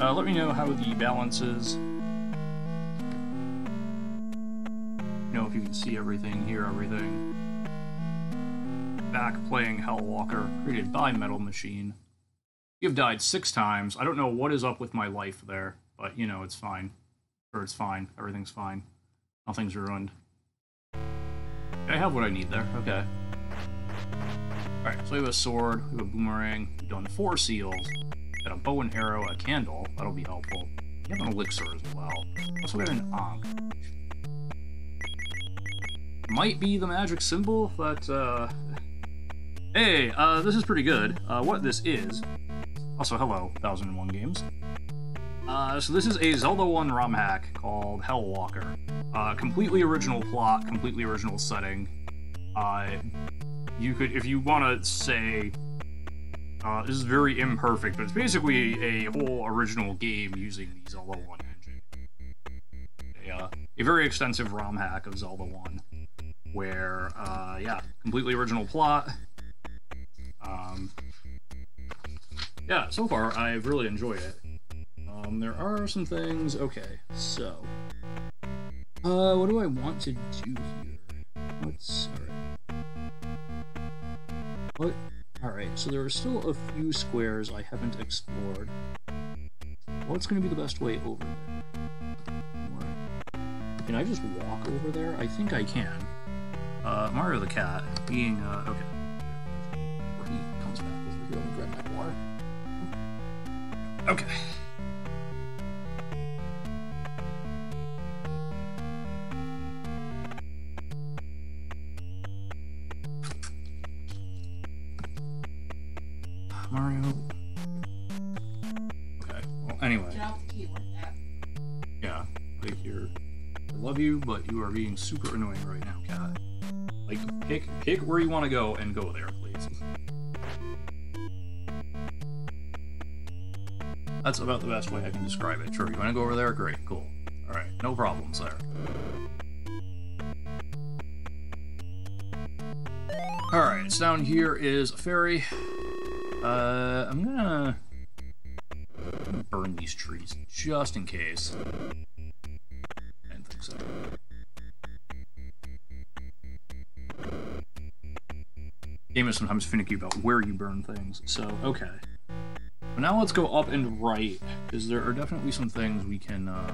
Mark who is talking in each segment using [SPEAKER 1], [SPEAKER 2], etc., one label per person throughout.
[SPEAKER 1] Uh, let me know how the balance is. You know if you can see everything, hear everything. Back playing Hellwalker, created by Metal Machine. You've died six times. I don't know what is up with my life there, but you know, it's fine. Or it's fine. Everything's fine. Nothing's ruined. I have what I need there. Okay. Alright, so we have a sword, we have a boomerang, we've done four seals, got a bow and arrow, a candle, that'll be helpful. We have an elixir as well. Also got an Ankh. Might be the magic symbol, but, uh... Hey, uh, this is pretty good. Uh, what this is... Also, hello, 1001 Games. Uh, so this is a Zelda 1 ROM hack called Hellwalker. Uh, completely original plot, completely original setting. Uh, you could, if you want to say, uh, this is very imperfect, but it's basically a whole original game using the Zelda 1 engine. A, uh, a very extensive ROM hack of Zelda 1, where, uh, yeah, completely original plot. Um, yeah, so far I've really enjoyed it. Um, there are some things. Okay, so, uh, what do I want to do here? What's alright? What? Alright, so there are still a few squares I haven't explored. What's going to be the best way over there? Can I just walk over there? I think I can. Uh, Mario the cat being, uh, okay. He comes back over here, let me grab my water. Okay. Mario. Okay. Well, anyway. Yeah. Like you're. I love you, but you are being super annoying right now, cat. Like, pick pick where you want to go and go there, please. That's about the best way I can describe it. Sure, you want to go over there? Great, cool. All right, no problems there. All right, so down here is a ferry. Uh, I'm gonna, burn these trees just in case. I didn't think so. Game is sometimes finicky about where you burn things, so okay. But now let's go up and right, because there are definitely some things we can, uh...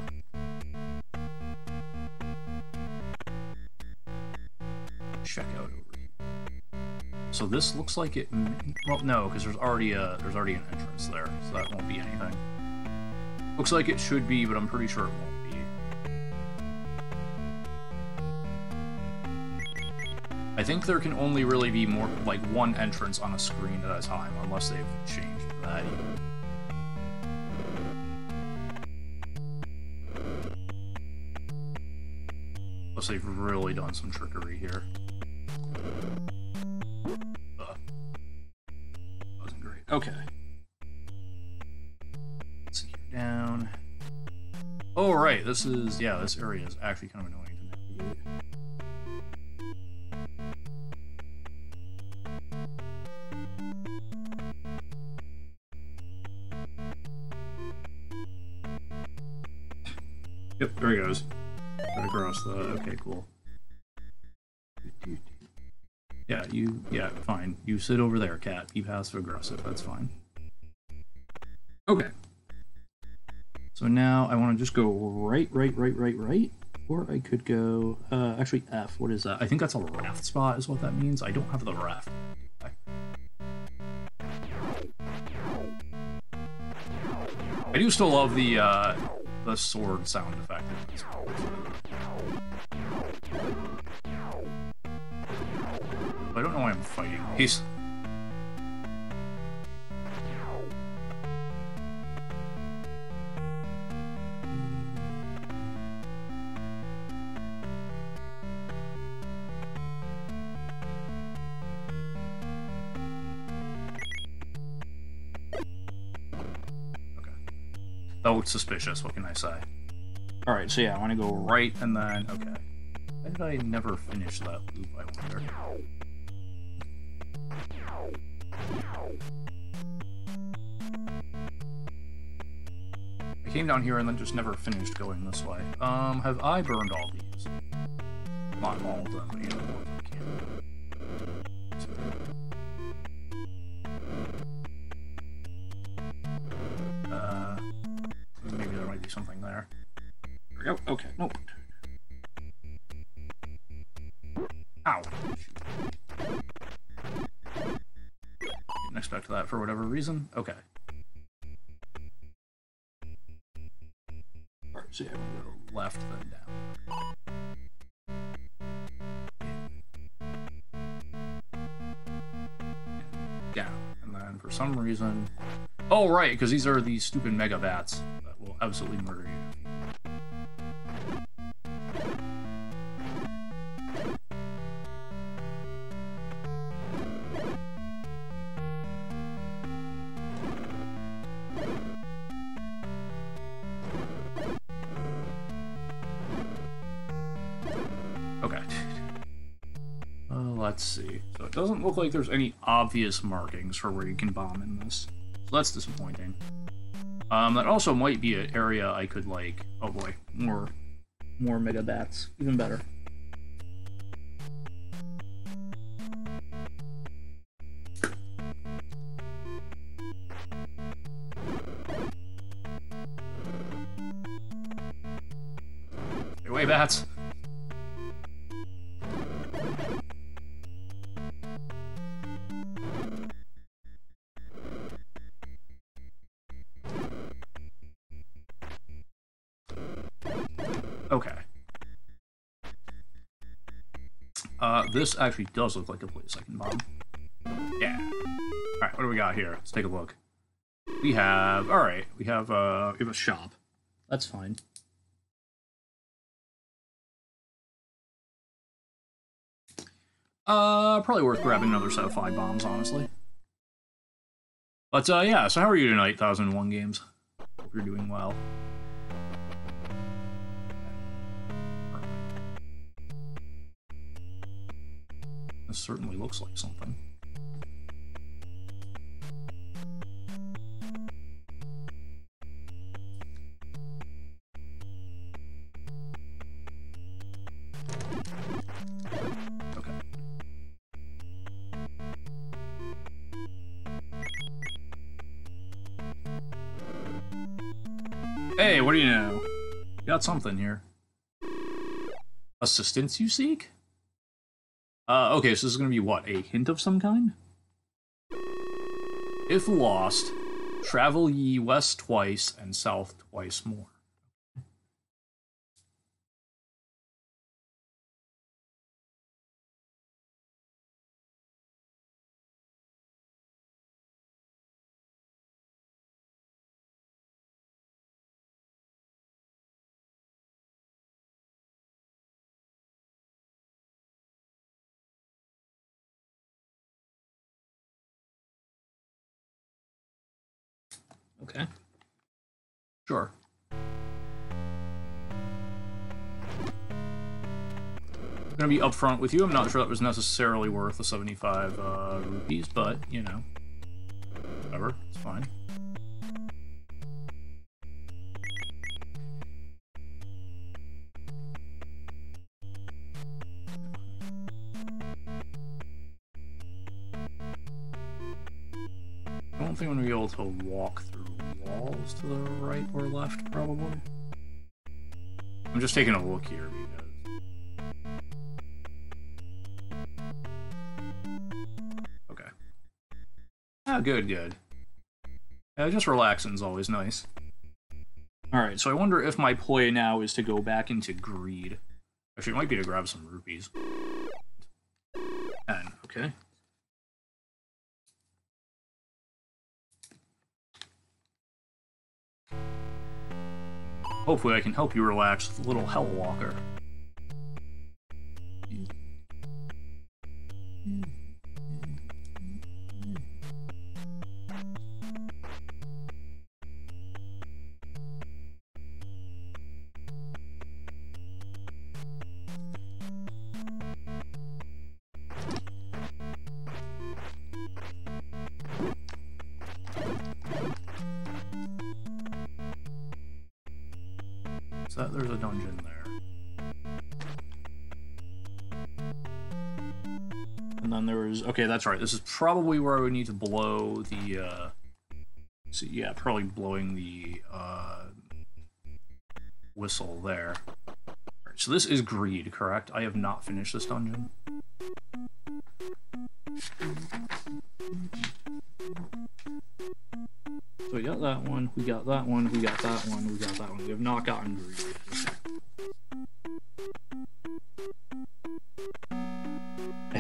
[SPEAKER 1] check out. So this looks like it... Well, no, because there's already a there's already an entrance there, so that won't be anything. Looks like it should be, but I'm pretty sure it won't be. I think there can only really be more like one entrance on a screen at a time, unless they've changed that. Unless they've really done some trickery here. Okay. Let's see here. Down. Oh, right. This is, yeah, this area is actually kind of annoying to navigate. Yep, there he goes. Right across the. Okay, cool. Yeah, you. Yeah, fine. You sit over there, cat. Be passive aggressive. That's fine. Okay. So now I want to just go right, right, right, right, right. Or I could go. Uh, actually, F. What is that? I think that's a raft spot, is what that means. I don't have the raft. I do still love the uh, the sword sound effect. Fighting. He's. That looked suspicious, what can I say? Alright, so yeah, I want to go right and then... Okay. Why did I never finish that came down here and then just never finished going this way. Um, have I burned all these? Not all of them, Oh, right, because these are these stupid mega bats that will absolutely murder you. Okay. Uh, let's see. So it doesn't look like there's any obvious markings for where you can bomb in this. So that's disappointing. Um, that also might be an area I could like. Oh boy, more, more mega bats, even better. This actually does look like a place I can bomb. Yeah. Alright, what do we got here? Let's take a look. We have... Alright, we have, uh, we have a shop. That's fine. Uh, probably worth grabbing another set of five bombs, honestly. But, uh, yeah, so how are you tonight, 1001 Games? Hope you're doing well. This certainly looks like something. Hey, what do you know? Got something here. Assistance you seek? Uh, okay, so this is gonna be what? A hint of some kind? If lost, travel ye west twice and south twice more. Sure. I'm gonna be upfront with you. I'm not sure that was necessarily worth the 75 uh, rupees, but you know, whatever, it's fine. I don't think I'm gonna be able to walk through walls to the right or left, probably. I'm just taking a look here because. Okay. Ah, good, good. Yeah, just relaxing is always nice. Alright, so I wonder if my play now is to go back into greed. Actually, it might be to grab some rupees. And, okay. Hopefully I can help you relax with a little Hell Okay, that's right. This is probably where I would need to blow the... Uh, so yeah, probably blowing the uh, whistle there. Right, so this is Greed, correct? I have not finished this dungeon. So we got that one, we got that one, we got that one, we got that one. We have not gotten Greed.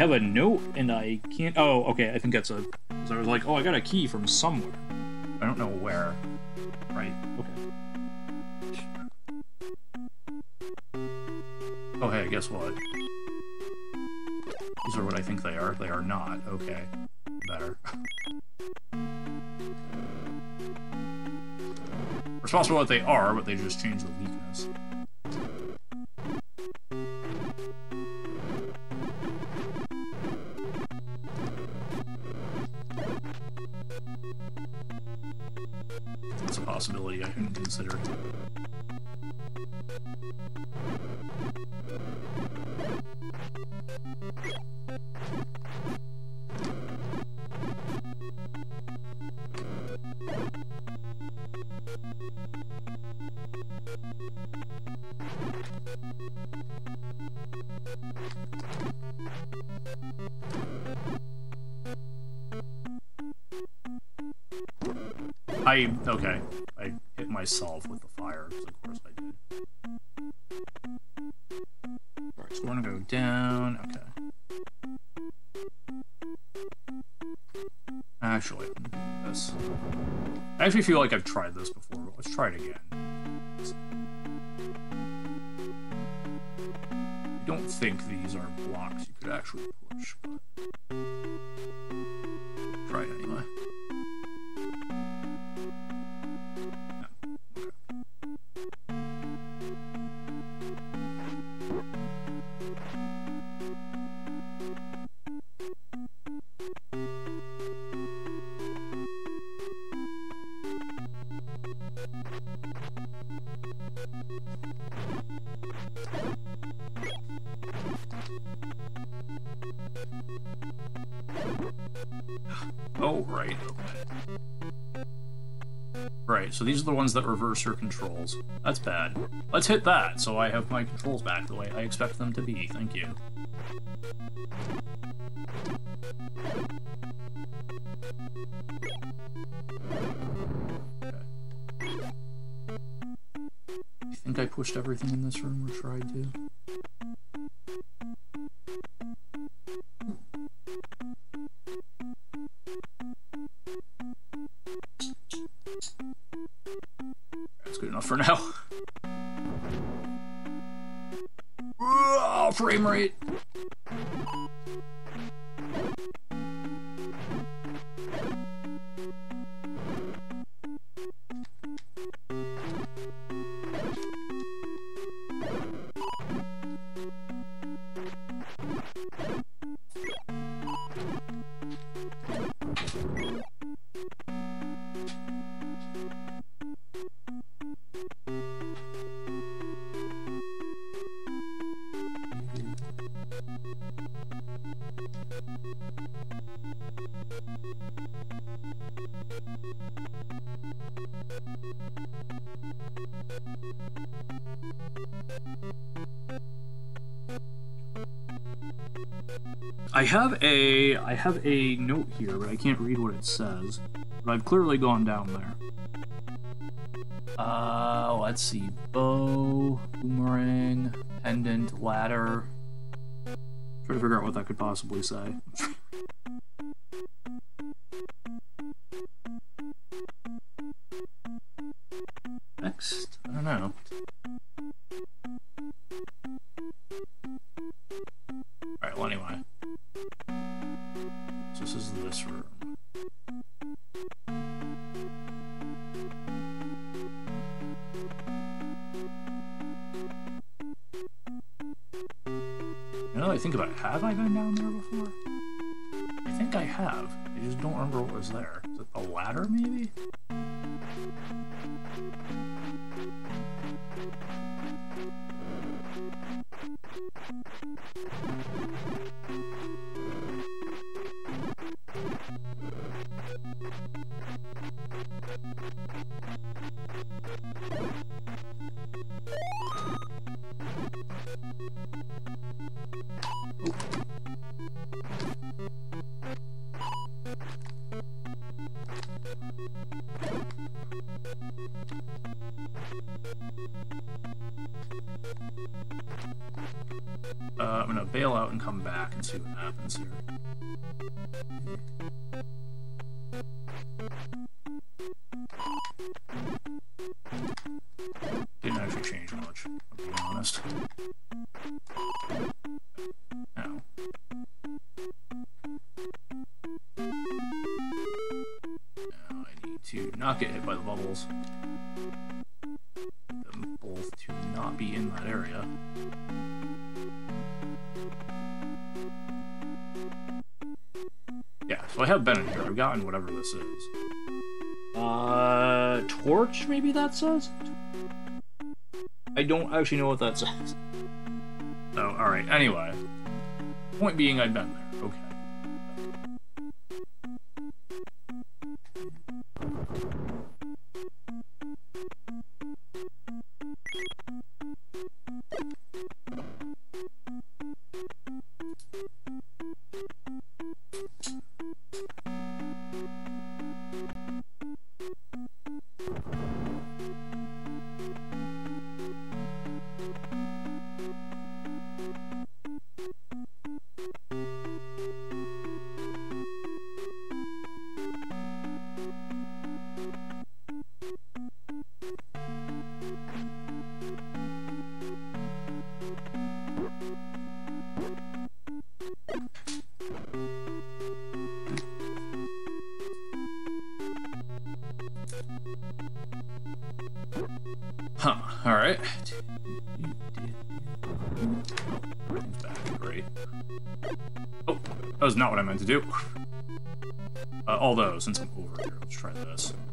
[SPEAKER 1] Have a note and I can't. Oh, okay. I think that's a. So I was like, oh, I got a key from somewhere. I don't know where. Right. Okay. Oh, hey, guess what? These are what I think they are. They are not. Okay. Better. Responsible what they are, but they just change the can consider. I, okay. Myself with the fire, because of course I did. Alright, so we're gonna go down, okay. Actually, this. I actually feel like I've tried this before, but let's try it again. I don't think these are blocks you could actually are the ones that reverse your controls. That's bad. Let's hit that, so I have my controls back the way I expect them to be. Thank you. Okay. I think I pushed everything in this room have a note here, but I can't read what it says. But I've clearly gone down there. Uh, let's see. Bow, boomerang, pendant, ladder. Try to figure out what that could possibly say. Next, I don't know. Happens here. Didn't actually change much, I'll be honest. Now. Now I need to not get hit by the bubbles. I've gotten whatever this is. Uh, torch, maybe that says? I don't actually know what that says. Oh, alright, anyway. Point being, I've been there. Let's this.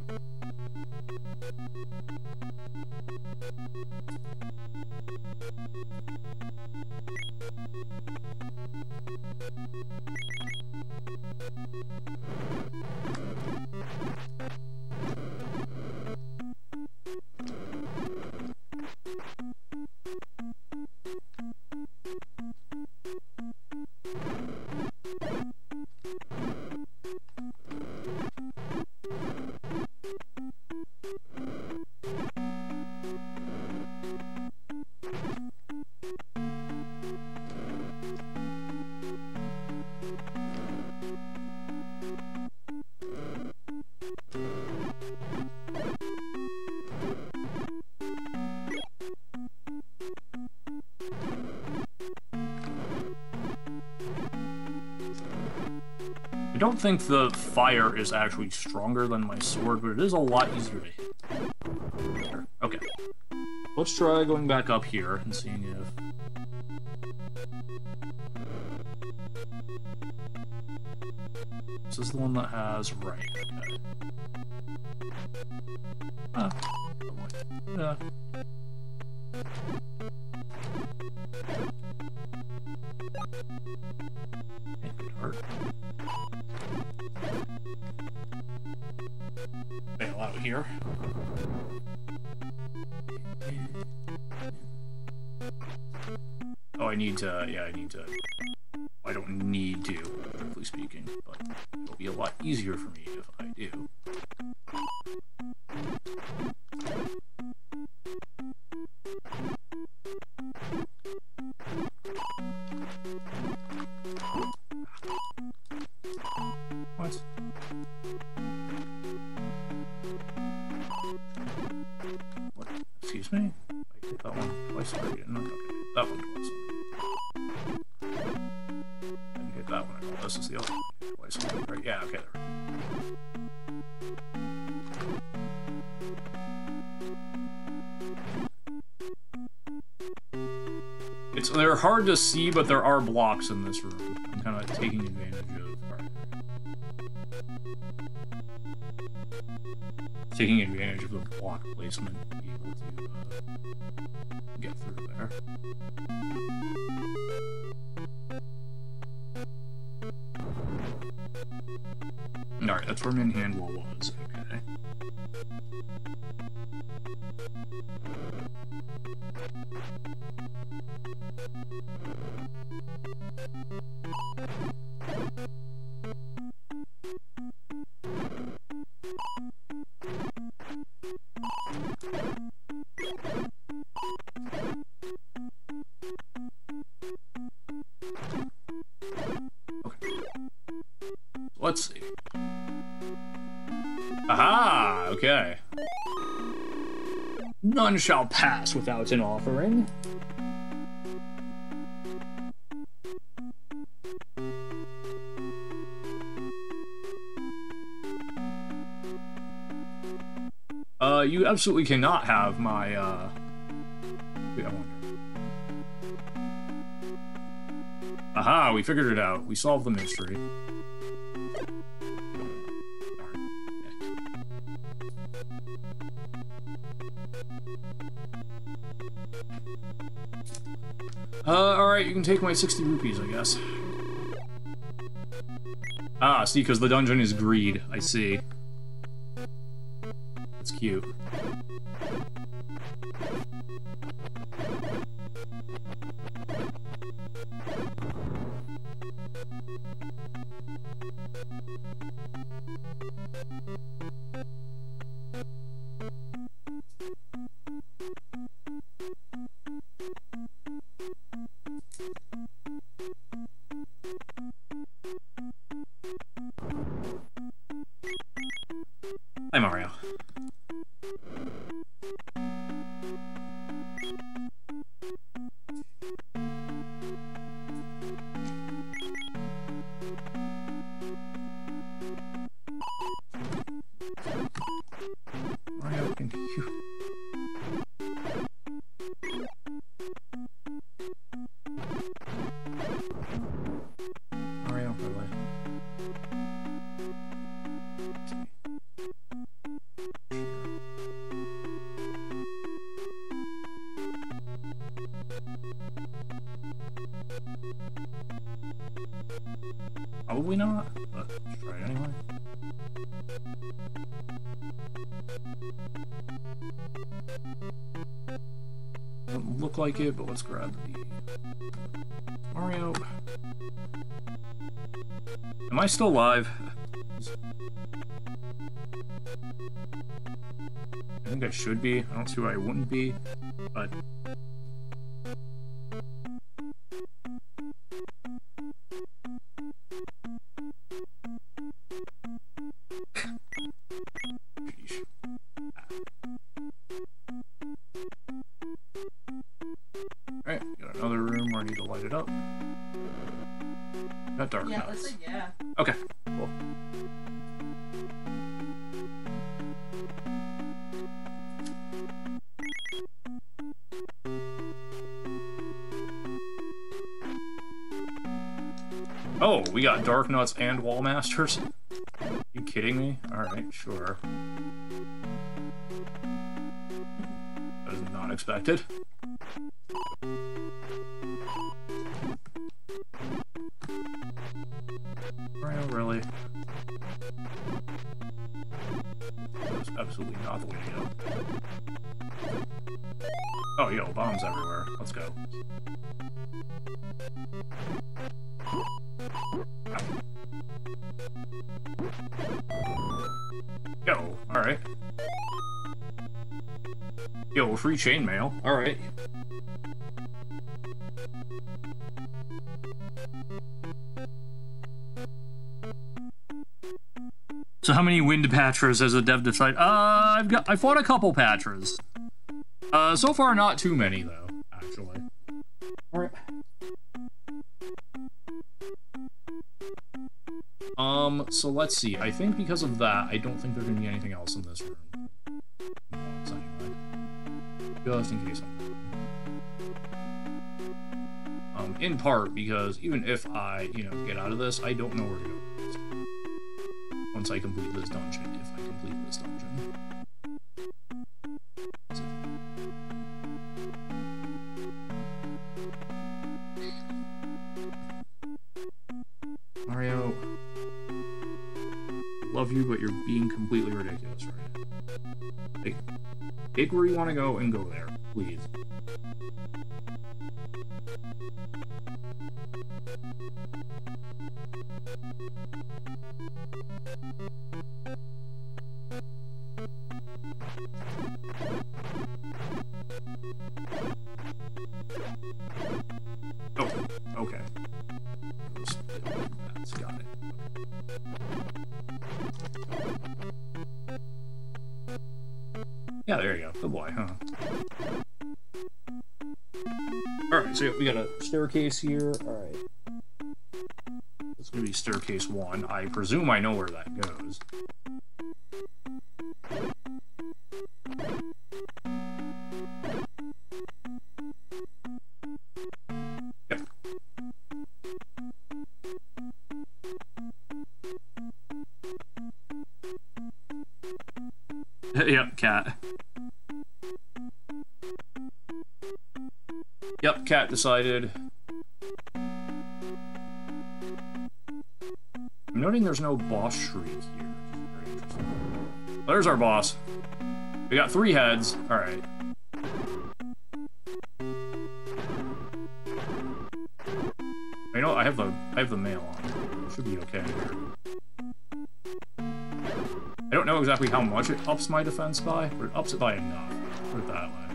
[SPEAKER 1] Think the fire is actually stronger than my sword, but it is a lot easier to hit. Okay. Let's try going back up here and seeing if... This is the one that has... Right, okay. Ah. Yeah. Bail out here. Oh, I need to, yeah, I need to, I don't need to, strictly speaking, but it'll be a lot easier for me if I hard to see, but there are blocks in this room. I'm kind of taking advantage of. Taking advantage of the block placement None shall pass without an offering. Uh, you absolutely cannot have my, uh... Wait, I wonder. Aha, we figured it out. We solved the mystery. Alright, you can take my 60 rupees, I guess. Ah, see, because the dungeon is greed. I see. That's cute. But let's try anyway. Doesn't look like it, but let's grab the Mario. Am I still live? I think I should be. I don't see why I wouldn't be, but and Wall Masters? You kidding me? Alright, sure. That is not expected. Alright. So how many wind patras has the dev decided? Uh, I've got I fought a couple patras. Uh, so far not too many though, actually. Alright. Um, so let's see. I think because of that, I don't think there's gonna be anything else in this room. Just in case um, in part because even if I, you know, get out of this, I don't know where to go. Once I complete this dungeon, if I complete this dungeon. Mario, love you, but you're being completely ridiculous right now. Pick where you want to go and go there, please. Oh, okay. That's got it. Yeah, there you go. Good boy, huh? Alright, so we got a staircase here. Alright. It's gonna be staircase one. I presume I know where that goes. Yep. yep, cat. Yep, cat decided. I'm noting there's no boss shriek here. There's our boss. We got three heads. Alright. You know, I have the I have the mail on. Should be okay. I don't know exactly how much it ups my defense by, but it ups it by enough. Put it that way.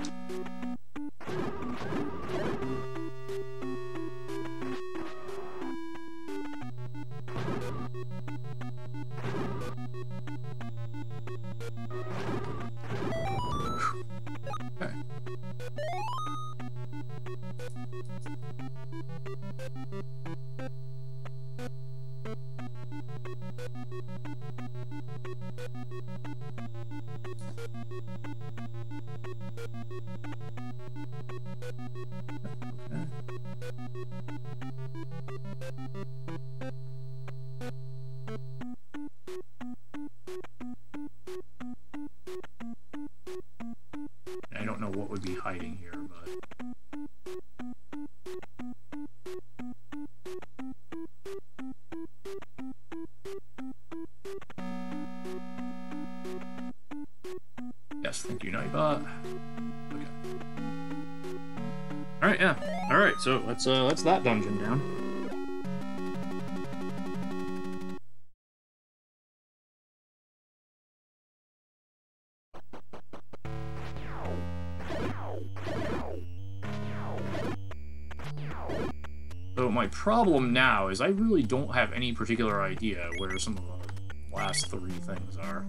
[SPEAKER 1] Let's uh let's that dungeon down. So my problem now is I really don't have any particular idea where some of the last three things are.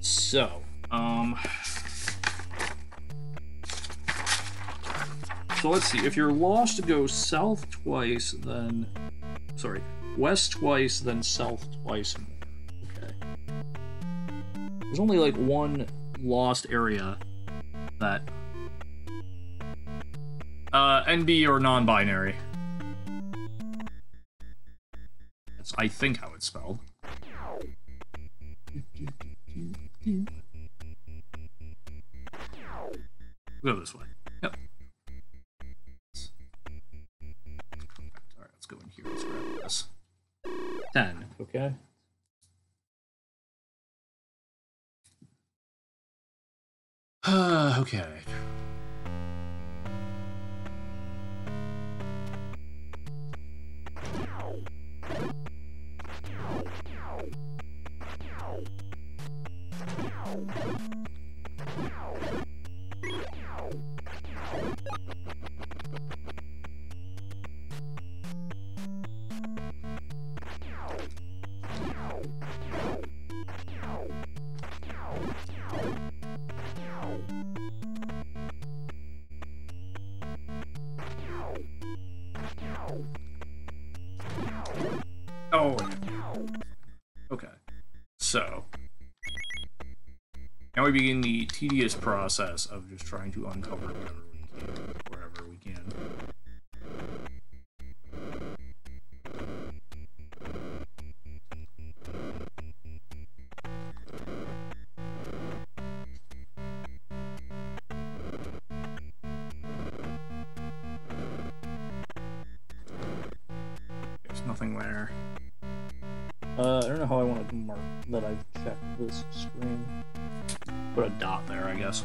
[SPEAKER 1] so, um... So let's see, if you're lost, to go south twice, then... Sorry, west twice, then south twice more. Okay. There's only like one lost area that uh, NB or non-binary. That's, I think, how it's spelled. Go this way. Ten, okay? Begin the tedious process of just trying to uncover whatever Put a dot there, I guess.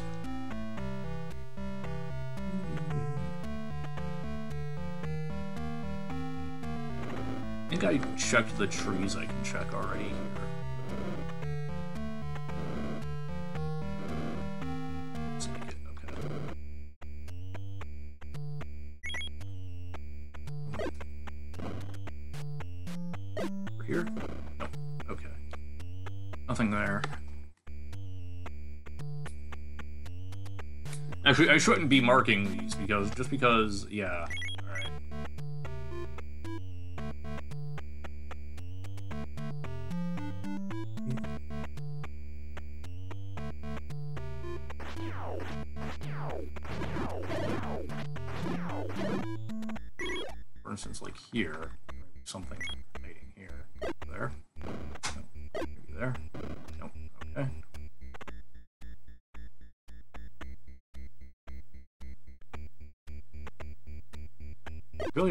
[SPEAKER 1] I think I checked the trees I can check already here. I shouldn't be marking these because just because, yeah.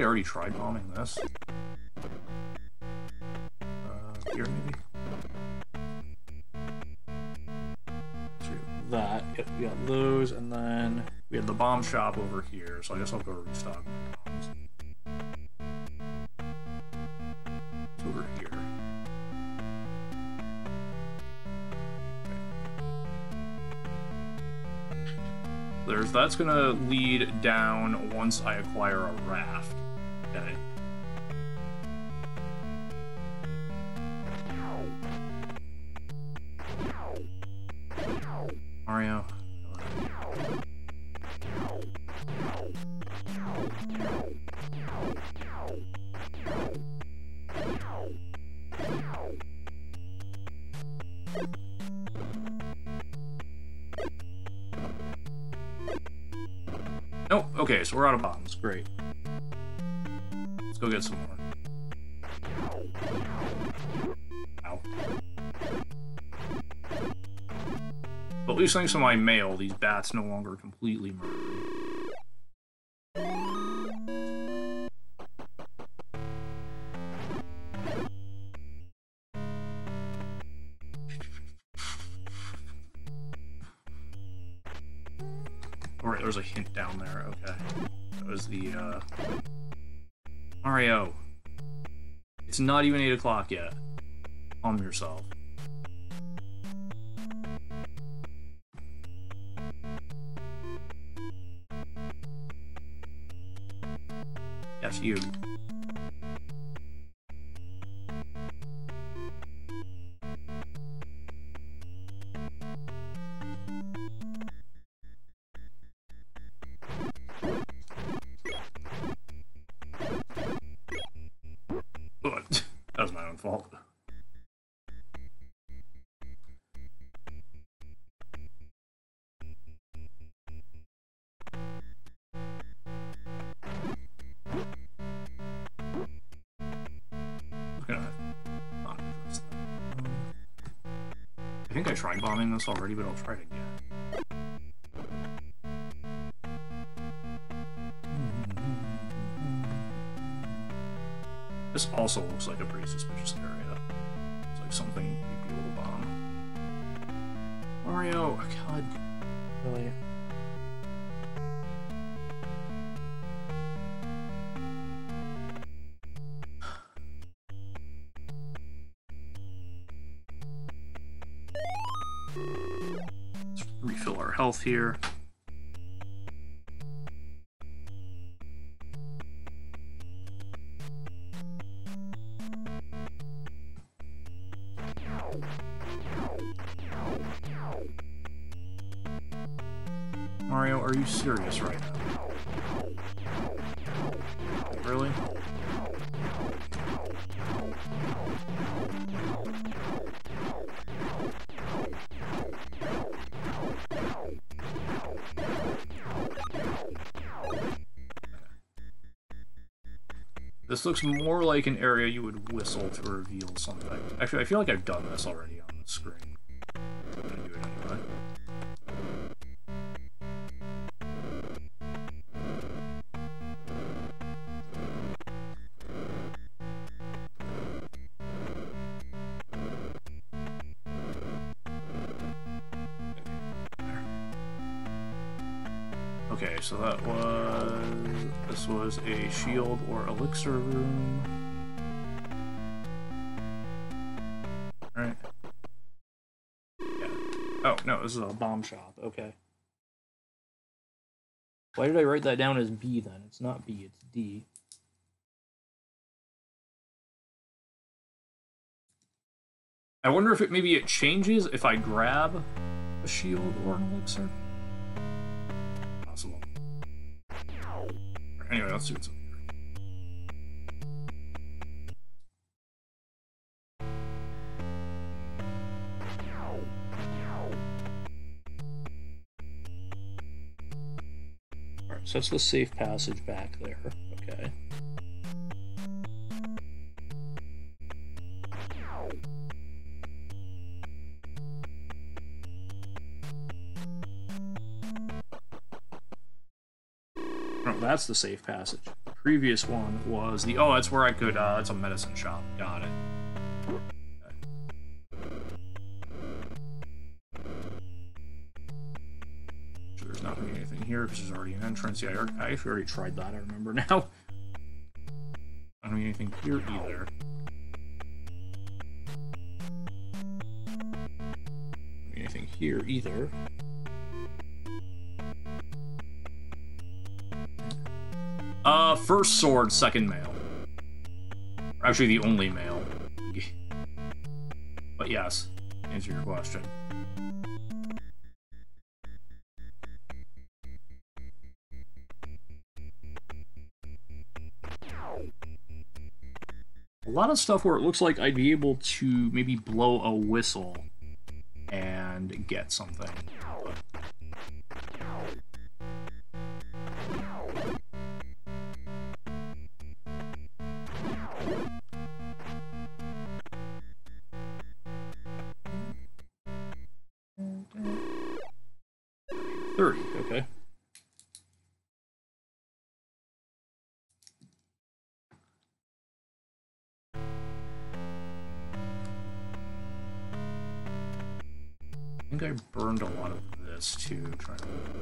[SPEAKER 1] Already tried bombing this. Uh, here maybe? That, yep, we got those, and then we had the bomb shop over here, so I guess I'll go restock my bombs. It's over here. There's that's gonna lead down once I acquire a raft. So we're out of bombs. Great. Let's go get some more. Ow. But at least thanks to my mail, these bats no longer completely murder not even 8 o'clock yet. Calm yourself. This already, but I'll try it again. This also looks like a pretty suspicious area. It's like something you'd be able to bomb. Mario, God, really? Health here. Looks more like an area you would whistle to reveal something. Actually, I feel like I've done this already was a shield or elixir room. Alright. Yeah. Oh, no, this is a bomb shop. Okay. Why did I write that down as B then? It's not B, it's D. I wonder if it maybe it changes if I grab a shield or an elixir. Anyway, let's see what's up. Alright, so that's the safe passage back there. Okay. That's the safe passage. The previous one was the, oh, that's where I could, uh, it's a medicine shop. Got it. There's not really anything here because there's already an entrance. Yeah, I already tried that, I remember now. I don't need anything here either. anything here either. First sword, second mail. Actually, the only mail. but yes, answer your question. A lot of stuff where it looks like I'd be able to maybe blow a whistle and get something.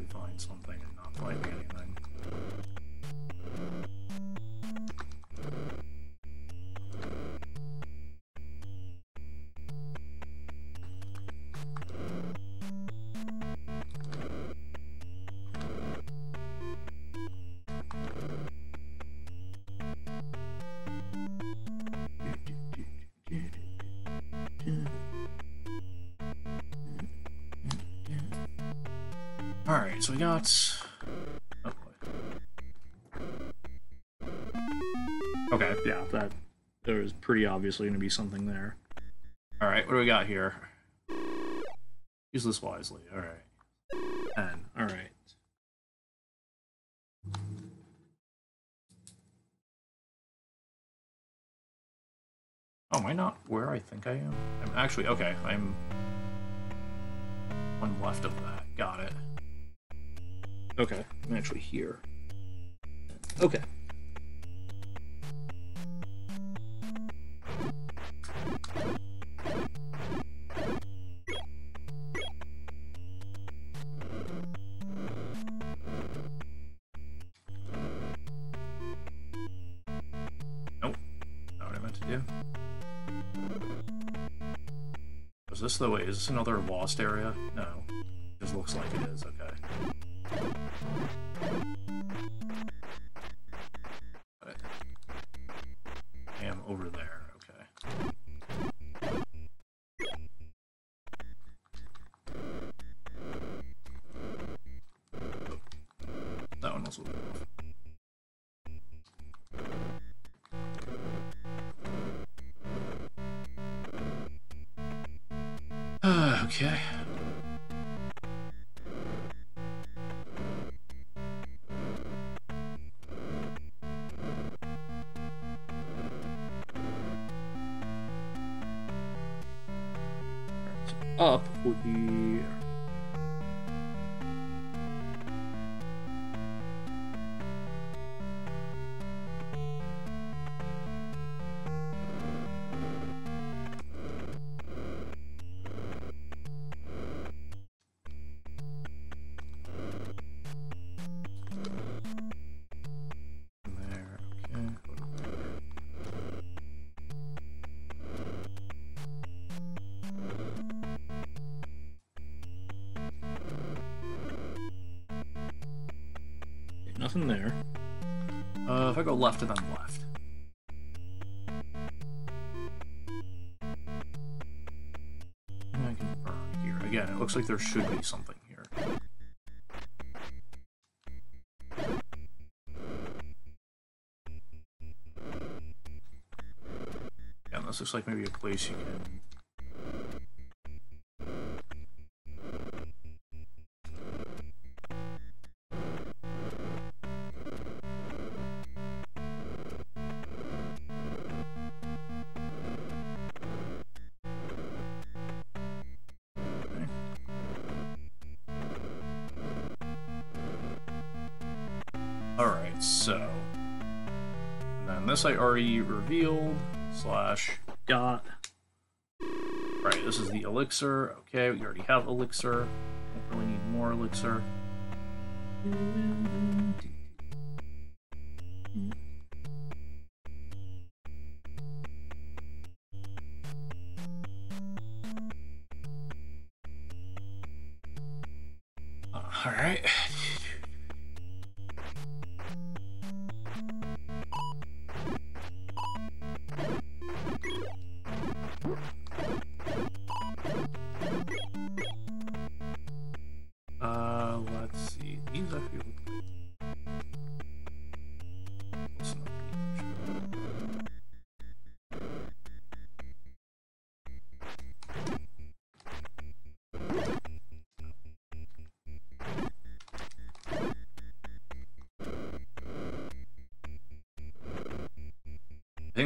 [SPEAKER 1] Find something Alright, so we got... Oh okay, yeah, that... There was pretty obviously going to be something there. Alright, what do we got here? Use this wisely, alright. 10, alright. Oh, am I not where I think I am? I'm actually, okay, I'm one left of that. Okay, I'm actually here. Okay. Nope. Not what I meant to do. Is this the way? Is this another lost area? No. This looks like it is, okay. I go left and then left. again, it looks like there should be something here. Yeah, this looks like maybe a place you can I already revealed, slash dot. Right, this is the elixir. Okay, we already have elixir. Don't really need more elixir. Alright. Uh,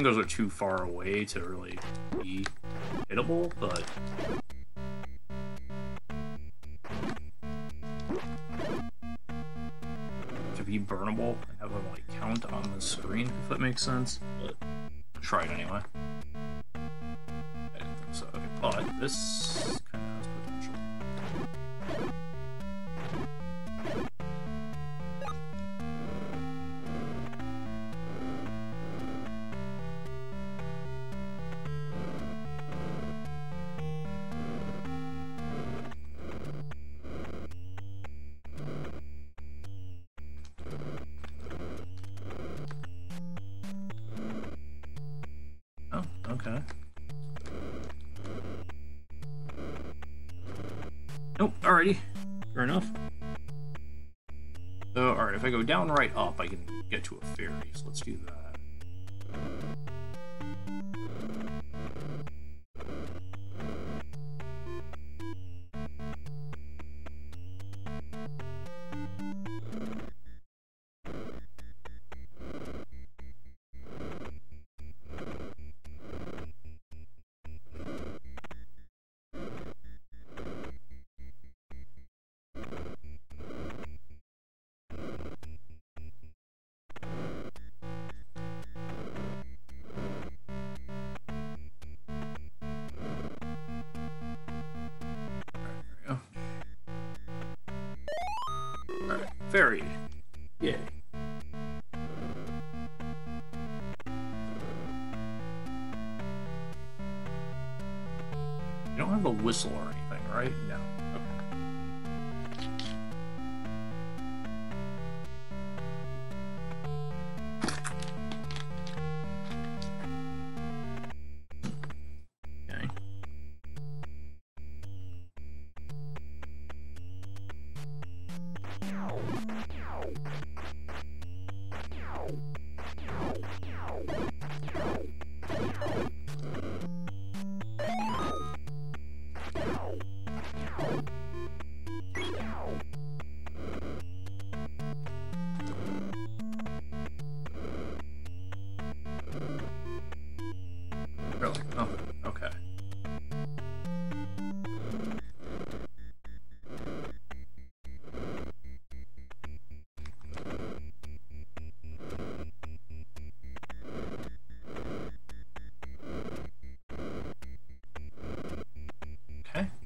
[SPEAKER 1] think those are too far away to really be hittable, but to be burnable and have them like count on the screen, if that makes sense. But try it anyway. I didn't think so. But this down right up, I can get to a ferry, so let's do that.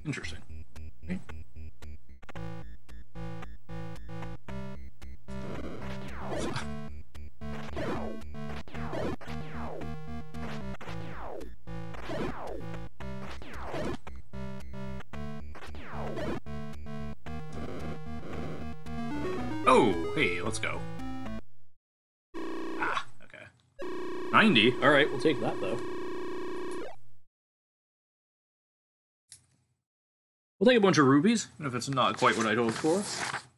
[SPEAKER 1] Interesting. Oh, hey, let's go. Ah, okay. 90. Alright, we'll take that, though. We'll take a bunch of rupees, if it's not quite what I'd hoped for,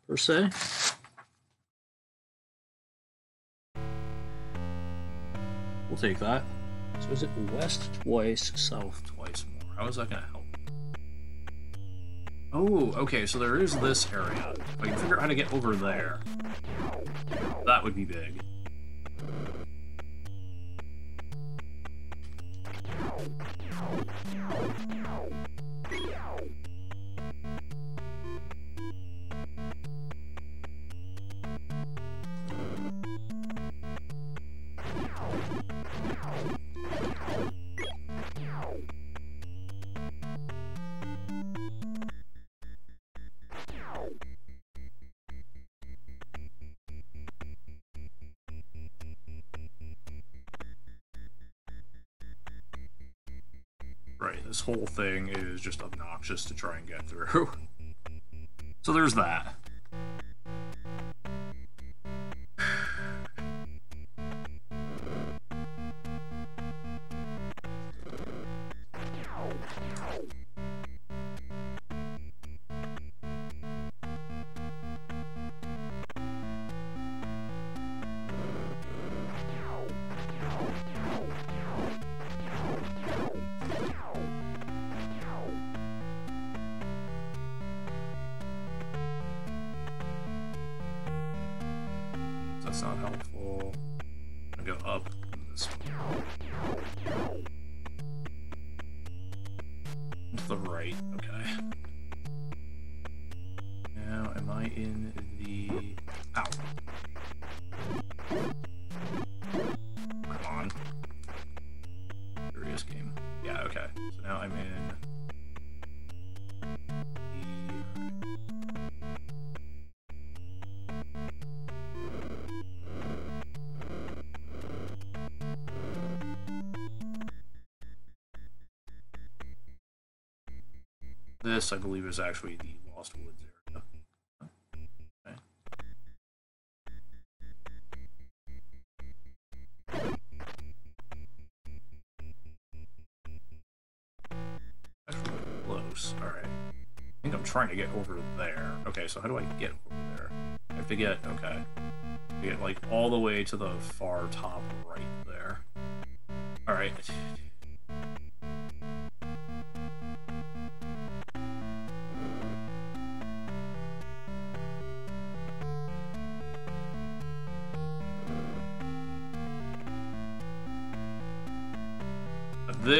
[SPEAKER 1] per se. We'll take that. So is it west twice, south twice more? How is that going to help? Oh, okay, so there is this area. I can figure out how to get over there, that would be big. This whole thing is just obnoxious to try and get through. So there's that. This, I believe, is actually the Lost Woods area. Okay. Actually, close. Alright. I think I'm trying to get over there. Okay, so how do I get over there? I have to get, okay. Get, like, all the way to the far top right there. Alright.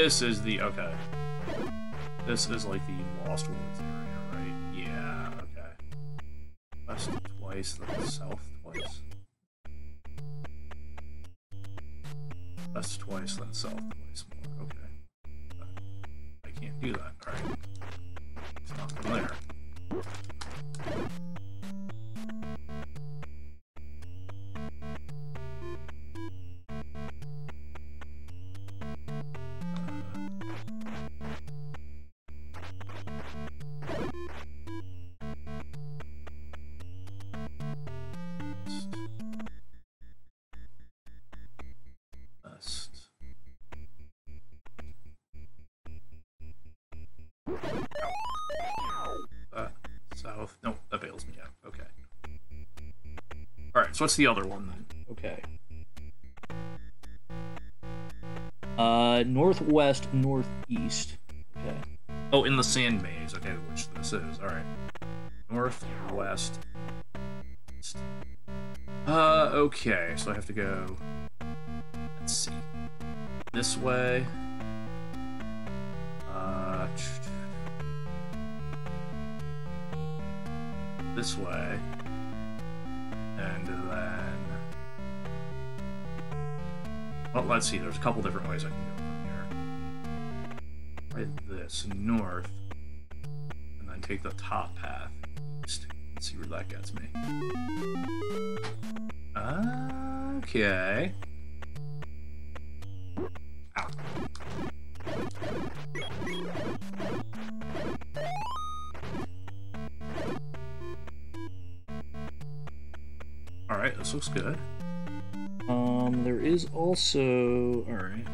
[SPEAKER 1] This is the, okay. This is like the Lost Woods area, right? Yeah, okay. West twice, then south south. No, that bails me out. Okay. Alright, so what's the other one then? Okay. Uh, northwest, northeast. Okay. Oh, in the sand maze. Okay, which this is. Alright. Northwest. east. Uh, okay, so I have to go. Let's see. This way. This way. And then... Well, let's see. There's a couple different ways I can go from here. Right this, north. And then take the top path east. See where that gets me. Okay. Looks good. Um, there is also... Alright.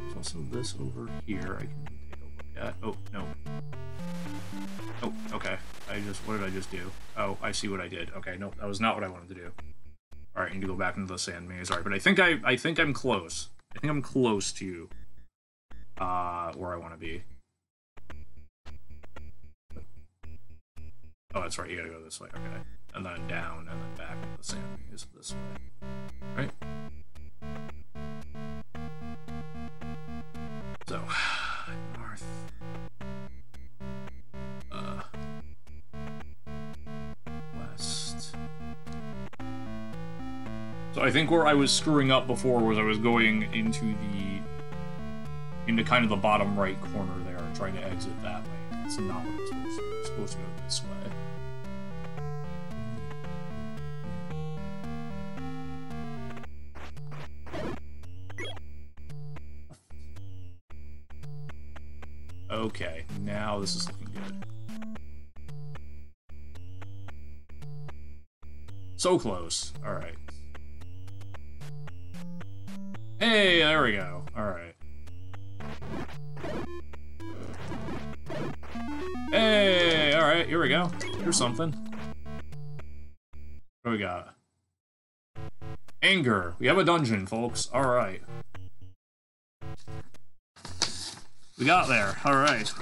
[SPEAKER 1] There's also this over here I can take a look at. Oh, no. Oh, okay. I just, what did I just do? Oh, I see what I did. Okay, no, that was not what I wanted to do. Alright, I need to go back into the sand maze. Alright, but I think I, I think I'm close. I think I'm close to, uh, where I want to be. Oh, that's right, you gotta go this way, okay. And then down, and then back the sand maze this way. Right? So, north. Uh, west. So I think where I was screwing up before was I was going into the into kind of the bottom right corner there, trying to exit that way. That's not what I was supposed to do. I was supposed to go this way. Now this is looking good. So close. Alright. Hey, there we go. Alright. Hey, alright, here we go. Here's something. What do we got? Anger. We have a dungeon, folks. Alright. We got there. Alright.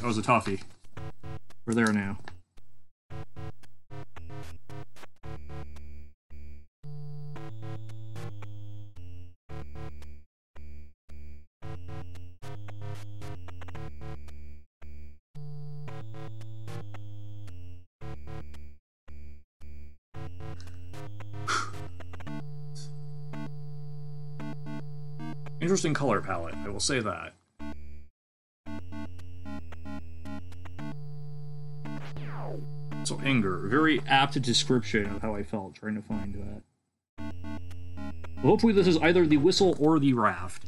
[SPEAKER 1] That was a toffee. We're there now. Interesting color palette, I will say that. So anger, very apt description of how I felt trying to find that. Hopefully this is either the whistle or the raft.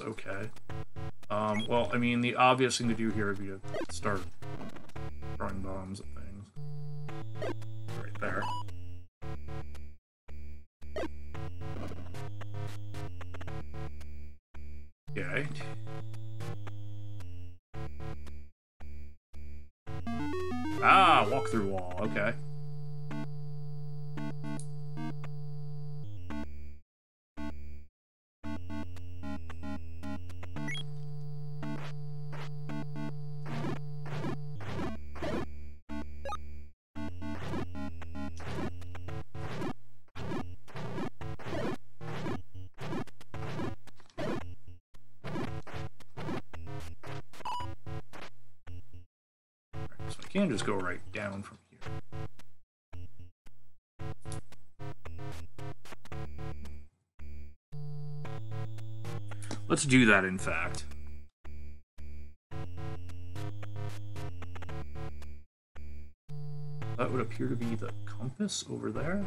[SPEAKER 1] Okay. Um, well, I mean, the obvious thing to do here would be to start can just go right down from here. Let's do that, in fact. That would appear to be the compass over there.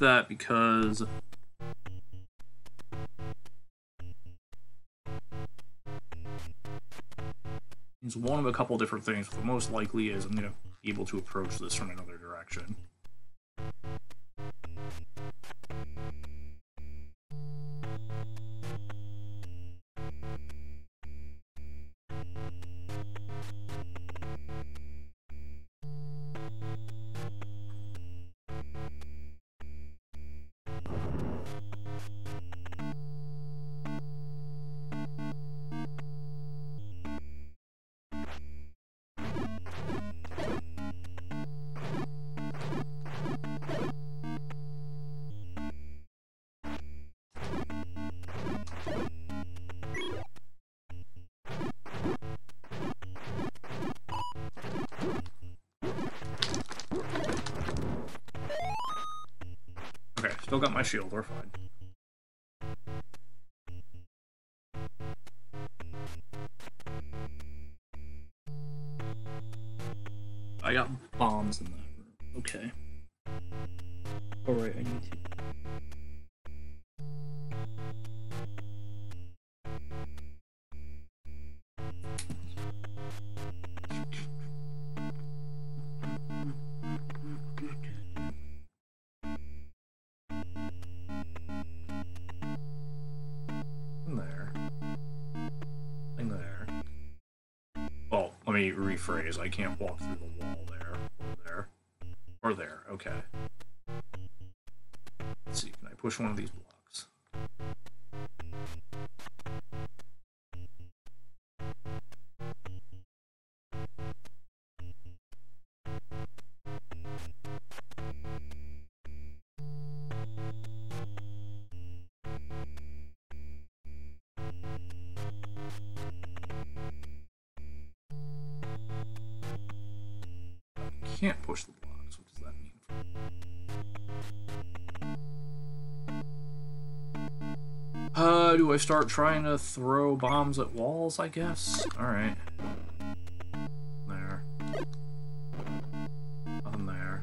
[SPEAKER 1] That because it's one of a couple different things. But most likely is I'm going to be able to approach this from another direction. My shield, we're fine. Me rephrase. I can't walk through the wall there. Or there. Or there. Okay. Let's see. Can I push one of these blocks? Start trying to throw bombs at walls, I guess? Alright. There. Nothing there.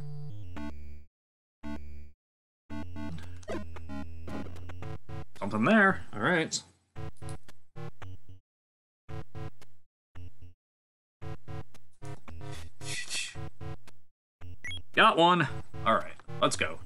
[SPEAKER 1] Something there. Alright. Got one. Alright, let's go.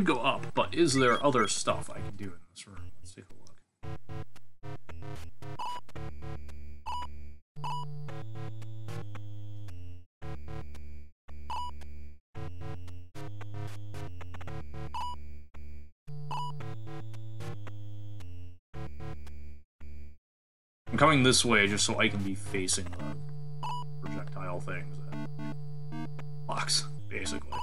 [SPEAKER 1] Could go up, but is there other stuff I can do in this room? Let's take a look. I'm coming this way just so I can be facing the projectile things. Blocks, basically.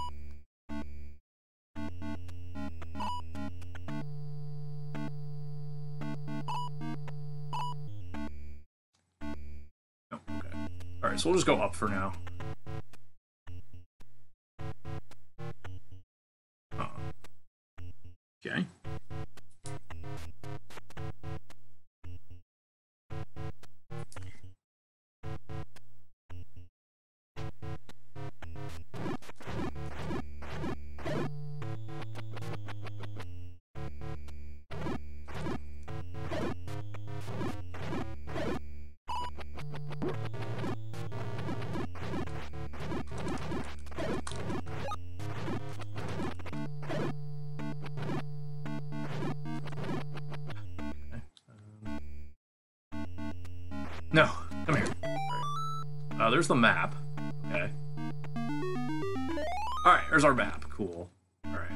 [SPEAKER 1] So we'll just go up for now. There's the map. Okay. Alright, there's our map. Cool. Alright.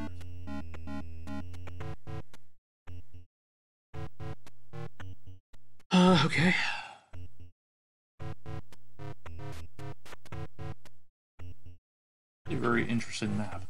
[SPEAKER 1] Uh, okay. A very interesting map.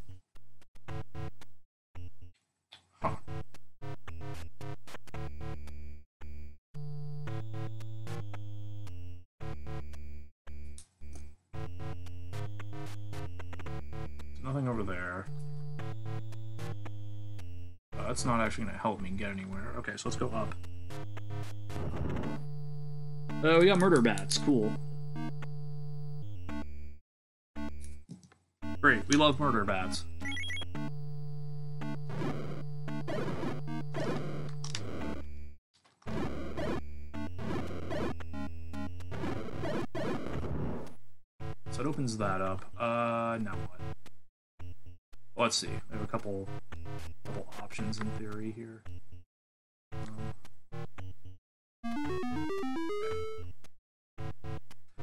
[SPEAKER 1] Actually going to help me get anywhere. Okay, so let's go up. Oh, we got murder bats. Cool. Great, we love murder bats. So it opens that up. Uh, now what? Let's see. I have a couple, couple options in theory here. Um,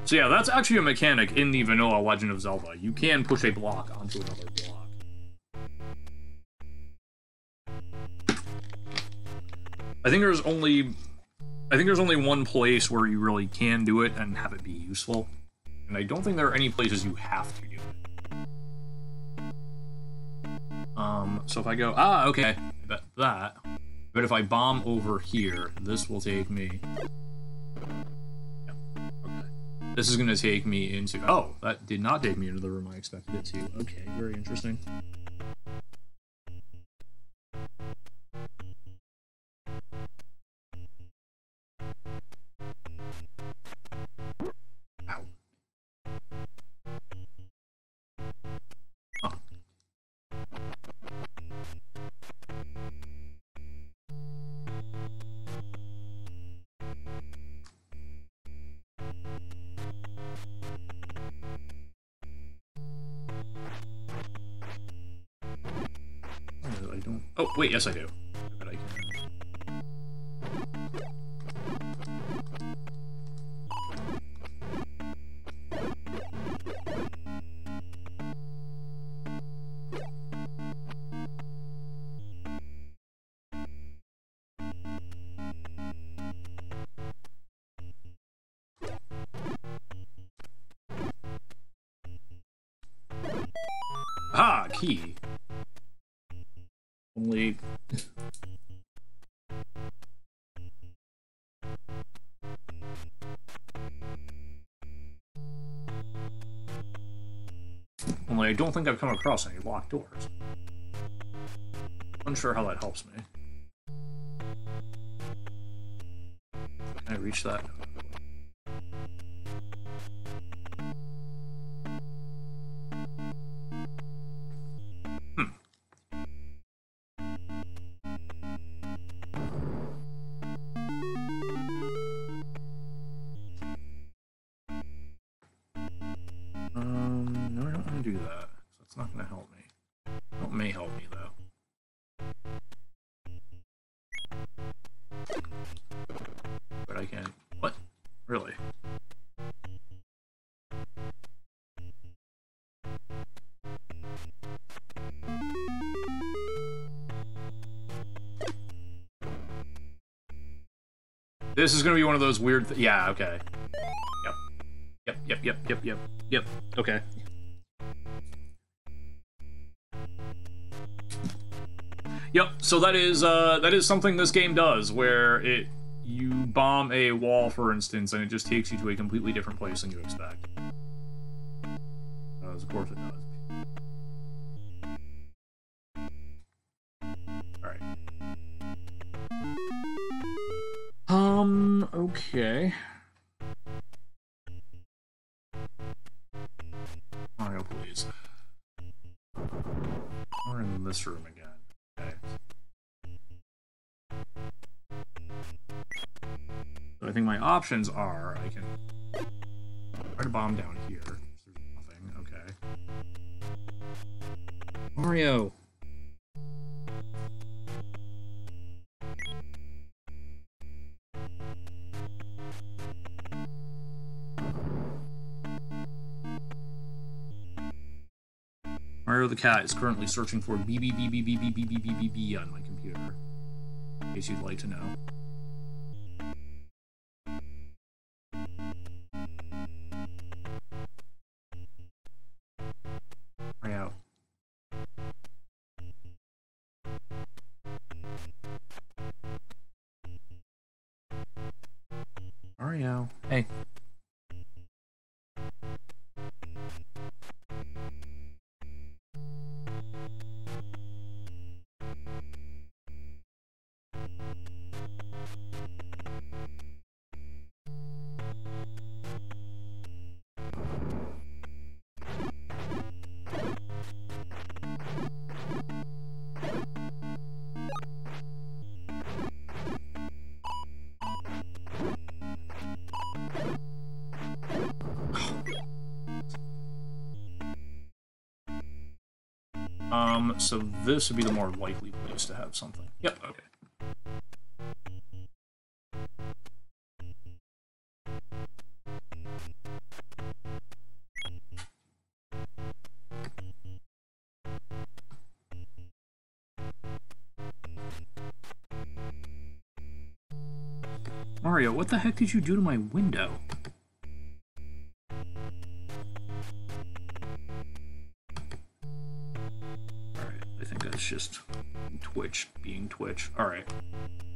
[SPEAKER 1] so yeah, that's actually a mechanic in the vanilla Legend of Zelda. You can push a block onto another block. I think there's only I think there's only one place where you really can do it and have it be useful. And I don't think there are any places you have to do Um, so if I go, ah, okay, bet that. But if I bomb over here, this will take me... Yeah, okay. This is going to take me into... Oh, that did not take me into the room I expected it to. Okay, very interesting. Yes I do. Don't think I've come across any locked doors. Unsure how that helps me. Can I reach that? This is gonna be one of those weird. yeah. Okay. Yep. Yep. Yep. Yep. Yep. Yep. Yep. Okay. Yep. So that is uh that is something this game does, where it you bomb a wall, for instance, and it just takes you to a completely different place than you expect. Uh, of course it does. Um, okay. Mario, please. We're in this room again. Okay. So I think my options are I can try to bomb down here. There's nothing. Okay. Mario! Mario the Cat is currently searching for BB BB BB BB BB BB on my computer. In case you'd like to know. So this would be the more likely place to have something. Yep, okay. Mario, what the heck did you do to my window? Twitch being Twitch. Alright. Mario,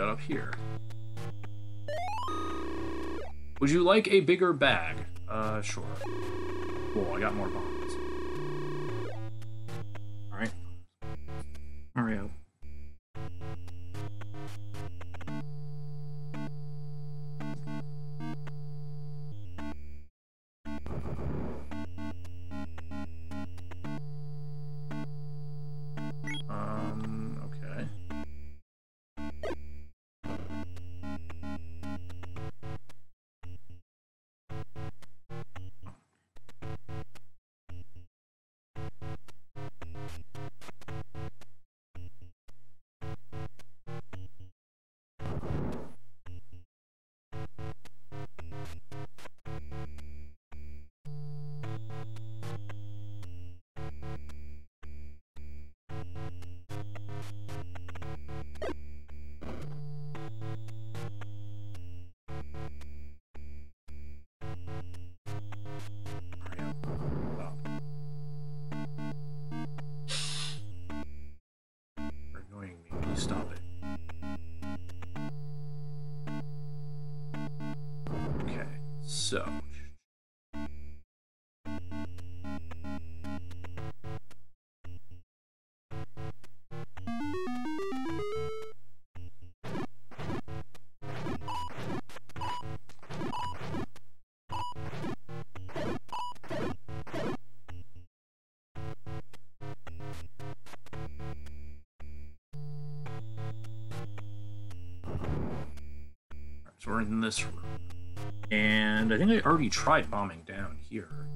[SPEAKER 1] got up here. Would you like a bigger bag? Uh, sure. Cool, I got more bombs. So. So we're in this room. And I think I already tried bombing down here.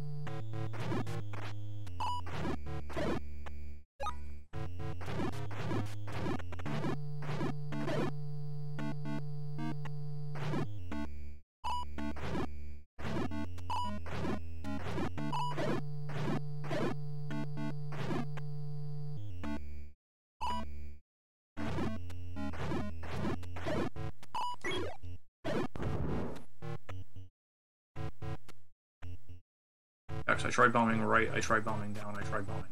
[SPEAKER 1] I tried bombing right, I tried bombing down, I tried bombing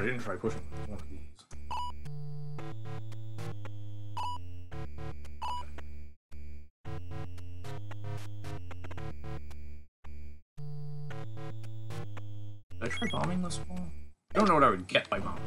[SPEAKER 1] I didn't try pushing one of these. Did I try bombing this wall? I don't know what I would get by bombing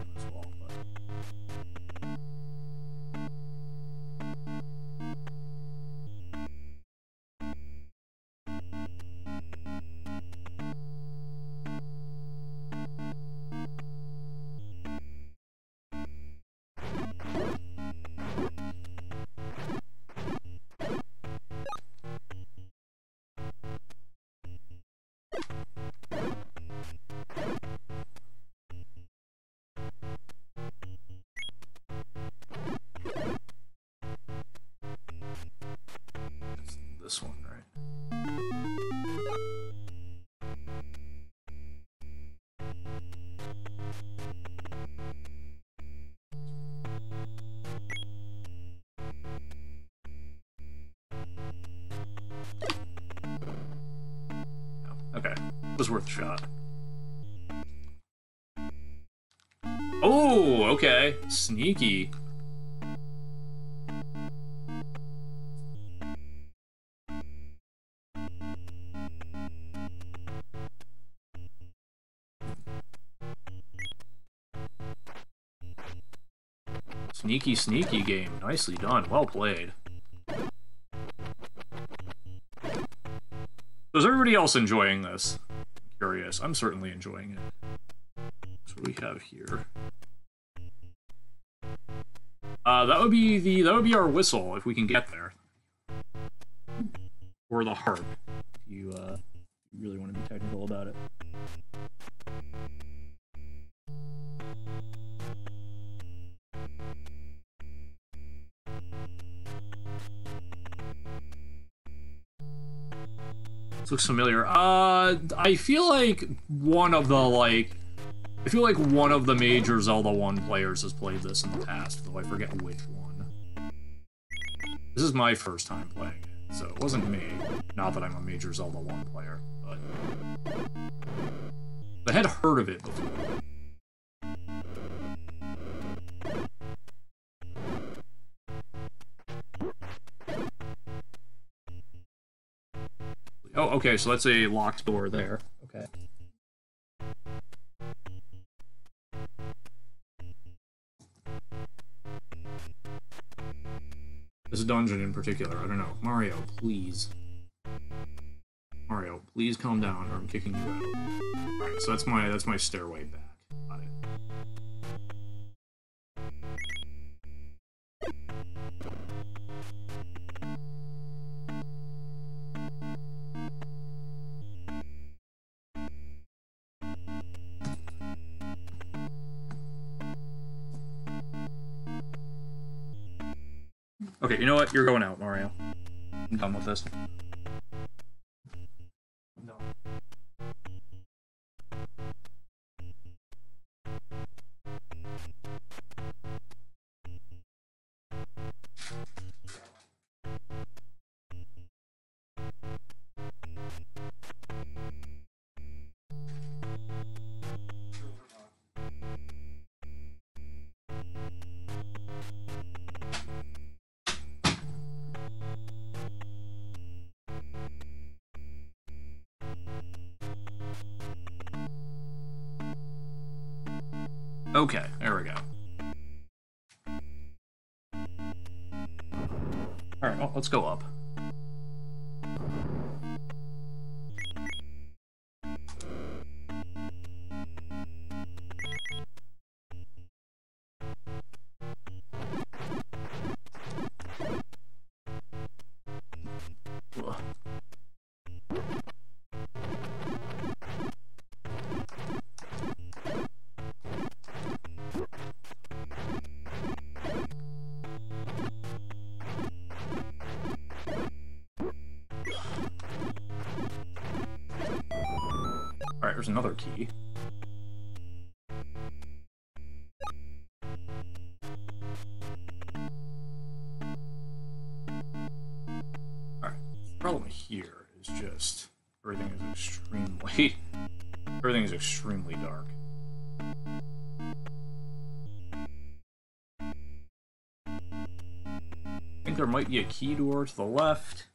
[SPEAKER 1] was worth a shot. Oh, okay. Sneaky. Sneaky, sneaky game. Nicely done. Well played. is everybody else enjoying this? I'm. I'm certainly enjoying it. So we have here? Uh, that would be the that would be our whistle if we can get there, or the harp. Looks familiar. Uh, I feel like one of the, like... I feel like one of the major Zelda 1 players has played this in the past, though I forget which one. This is my first time playing it, so it wasn't me. Not that I'm a major Zelda 1 player, but... I had heard of it before. Okay, so that's a locked door there. Okay. This dungeon in particular, I don't know. Mario, please. Mario, please calm down or I'm kicking you out. Alright, so that's my that's my stairway back. You're going out, Mario. I'm done with this. Let's go up. there's another key. Alright, problem here is just everything is extremely everything is extremely dark. I think there might be a key door to the left.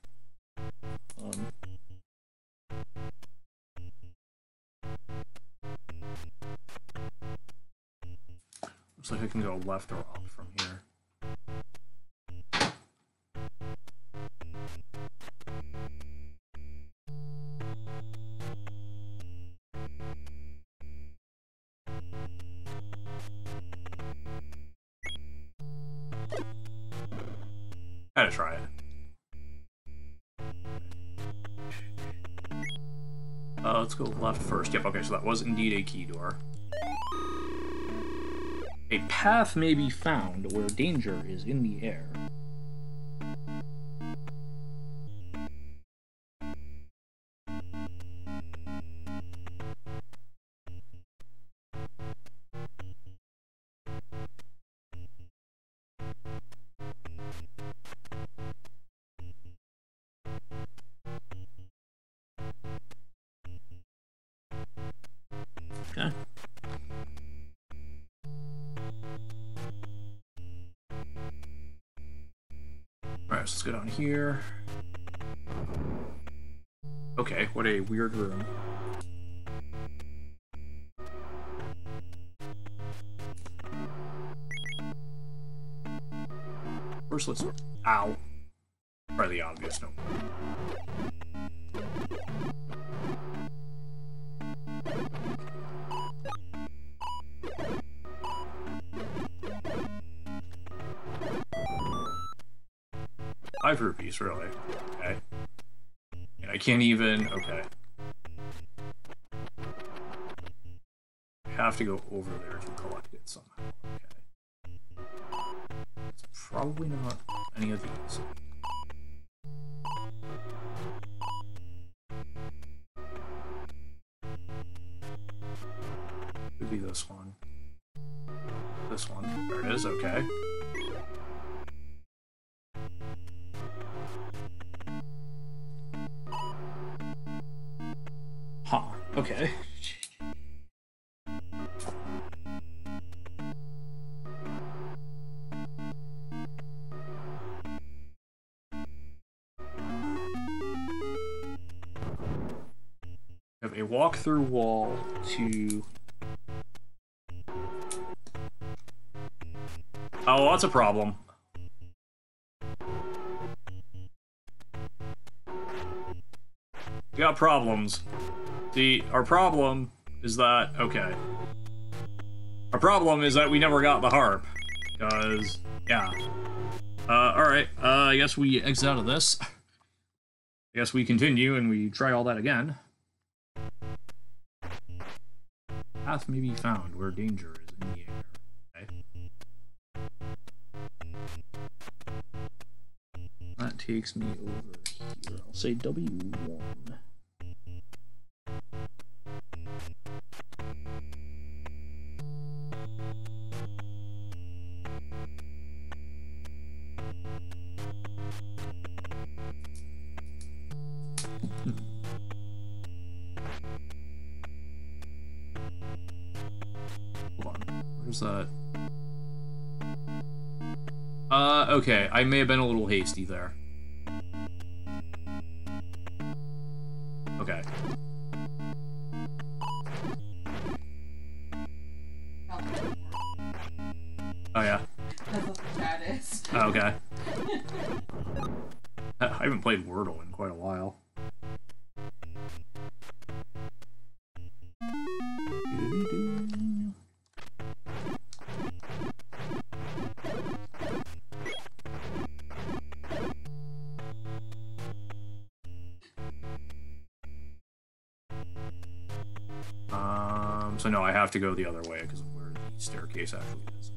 [SPEAKER 1] Left or up from here. Gotta try it. Uh, let's go left first. Yep, okay, so that was indeed a key door. A path may be found where danger is in the air. Here. Okay, what a weird room. First, let's... Ow. The obvious, no. Really. Okay. And I can't even... Okay. I have to go over there to collect it somehow. Okay. It's probably not any of these. Wall to... Oh, that's a problem. We got problems. The our problem is that okay. Our problem is that we never got the harp. Because yeah. Uh alright, uh I guess we exit out of this. I guess we continue and we try all that again. Path may be found where danger is in the air. Okay. That takes me over here. I'll say W1. Where's that? Uh, okay. I may have been a little hasty there. Have to go the other way because of where the staircase actually is.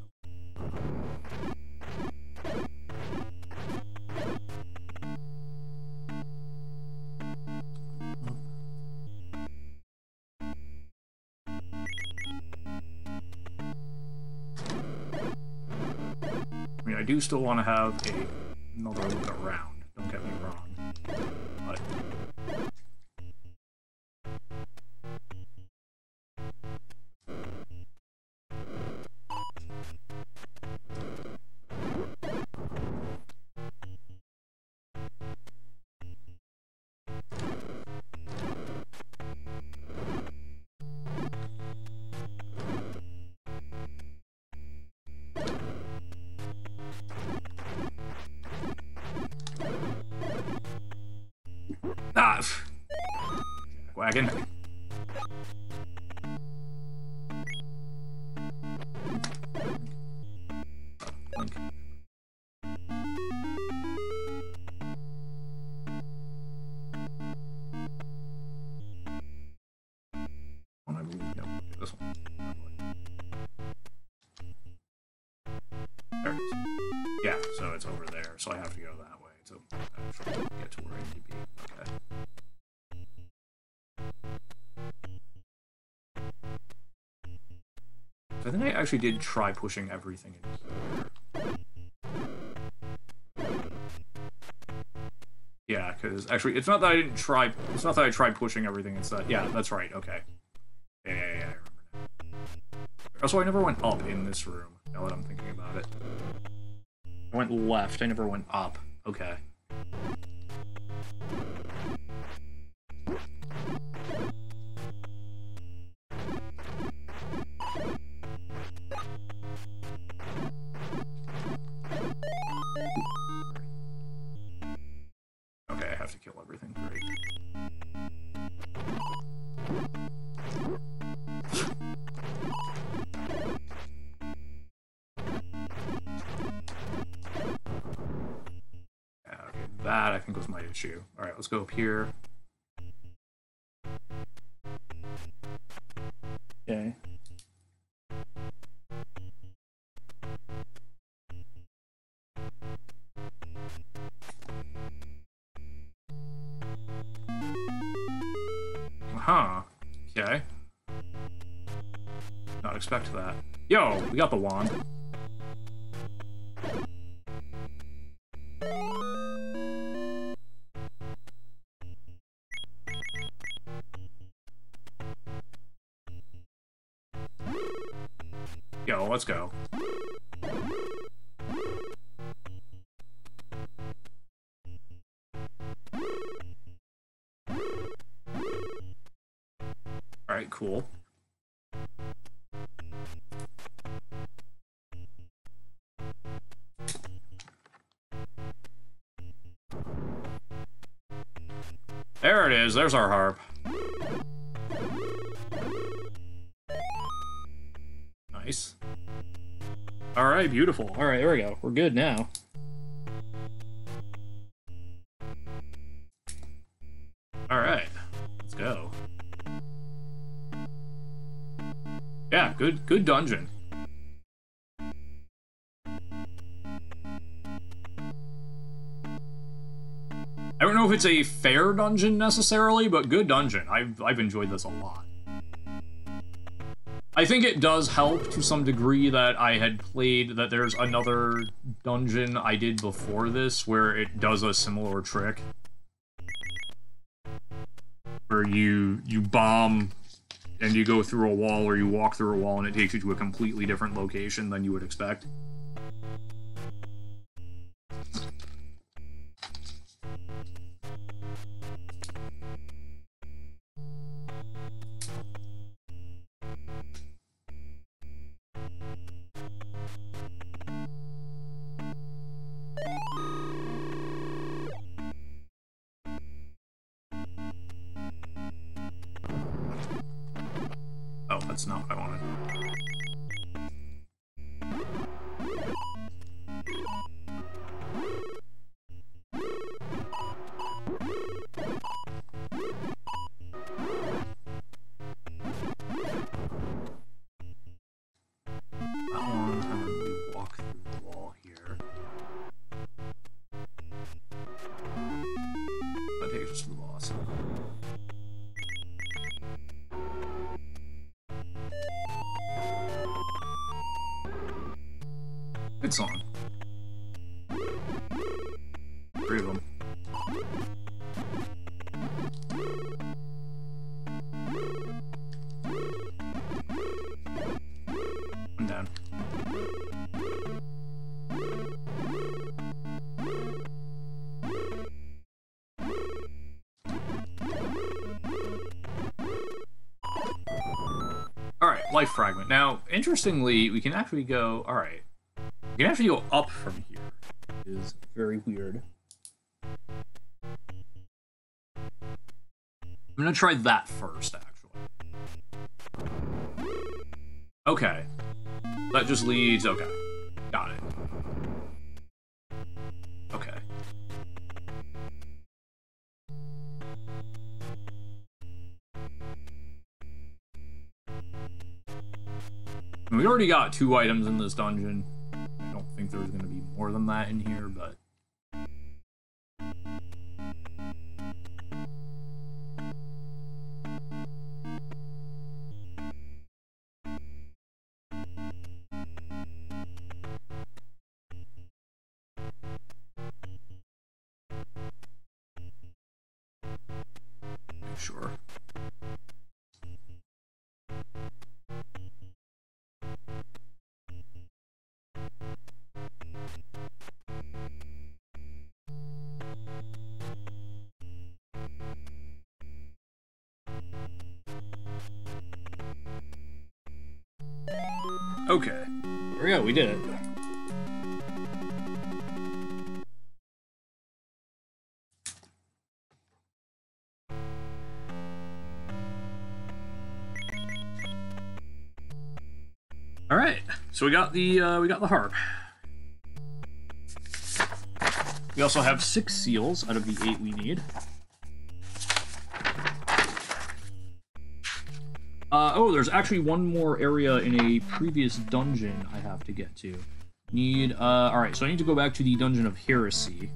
[SPEAKER 1] I mean, I do still want to have a so I have to go that way to actually get to where I need to be. Okay. So I think I actually did try pushing everything in. Yeah, because actually, it's not that I didn't try. It's not that I tried pushing everything. That. Yeah, that's right. Okay. Yeah, yeah, yeah. I remember now. Also, I never went up in this room. Now that I'm left. I never went up. Okay. Up here. Okay. Huh. Okay. Not expect that. Yo, we got the wand. Let's go. Alright, cool. There it is, there's our harp. Alright, beautiful. Alright, there we go. We're good now. Alright, let's go. Yeah, good good dungeon. I don't know if it's a fair dungeon necessarily, but good dungeon. I've I've enjoyed this a lot. I think it does help to some degree that I had played that there's another dungeon I did before this where it does a similar trick. Where you you bomb and you go through a wall or you walk through a wall and it takes you to a completely different location than you would expect. Interestingly, we can actually go... Alright. We can actually go up from here. Very weird. I'm gonna try that first, actually. Okay. That just leads... Okay. Already got two items in this dungeon. I don't think there's going to be more than that in here, but... Sure. Okay. There we go, we did it. All right, so we got the uh, we got the harp. We also have six seals out of the eight we need. Oh, there's actually one more area in a previous dungeon I have to get to. Need, uh, alright, so I need to go back to the Dungeon of Heresy.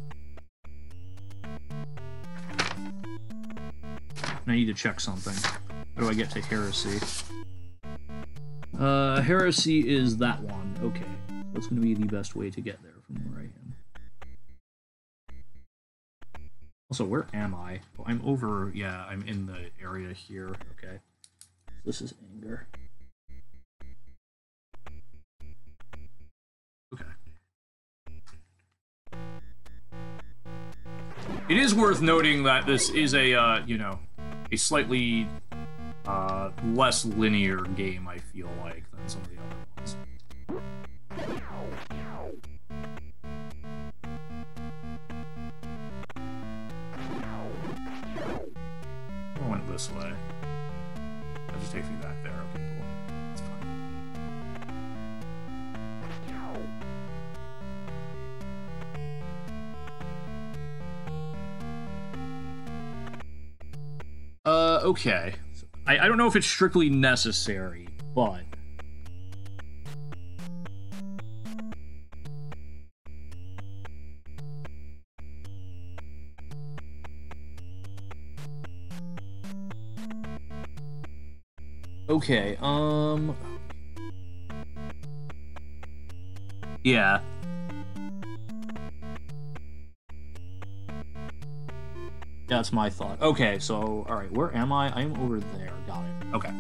[SPEAKER 1] And I need to check something. How do I get to Heresy? Uh, Heresy is that one. Okay. That's gonna be the best way to get there from where I am. Also, where am I? Oh, I'm over, yeah, I'm in the area here. Okay. This is anger. Okay. It is worth noting that this is a, uh, you know, a slightly uh, less linear game, I feel like, than some of the other ones. Went this way. Takes me back there. Okay, cool. That's fine. Uh, okay. I, I don't know if it's strictly necessary, but... Okay, um... Yeah. That's my thought. Okay, so, alright, where am I? I am over there. Got it. Okay.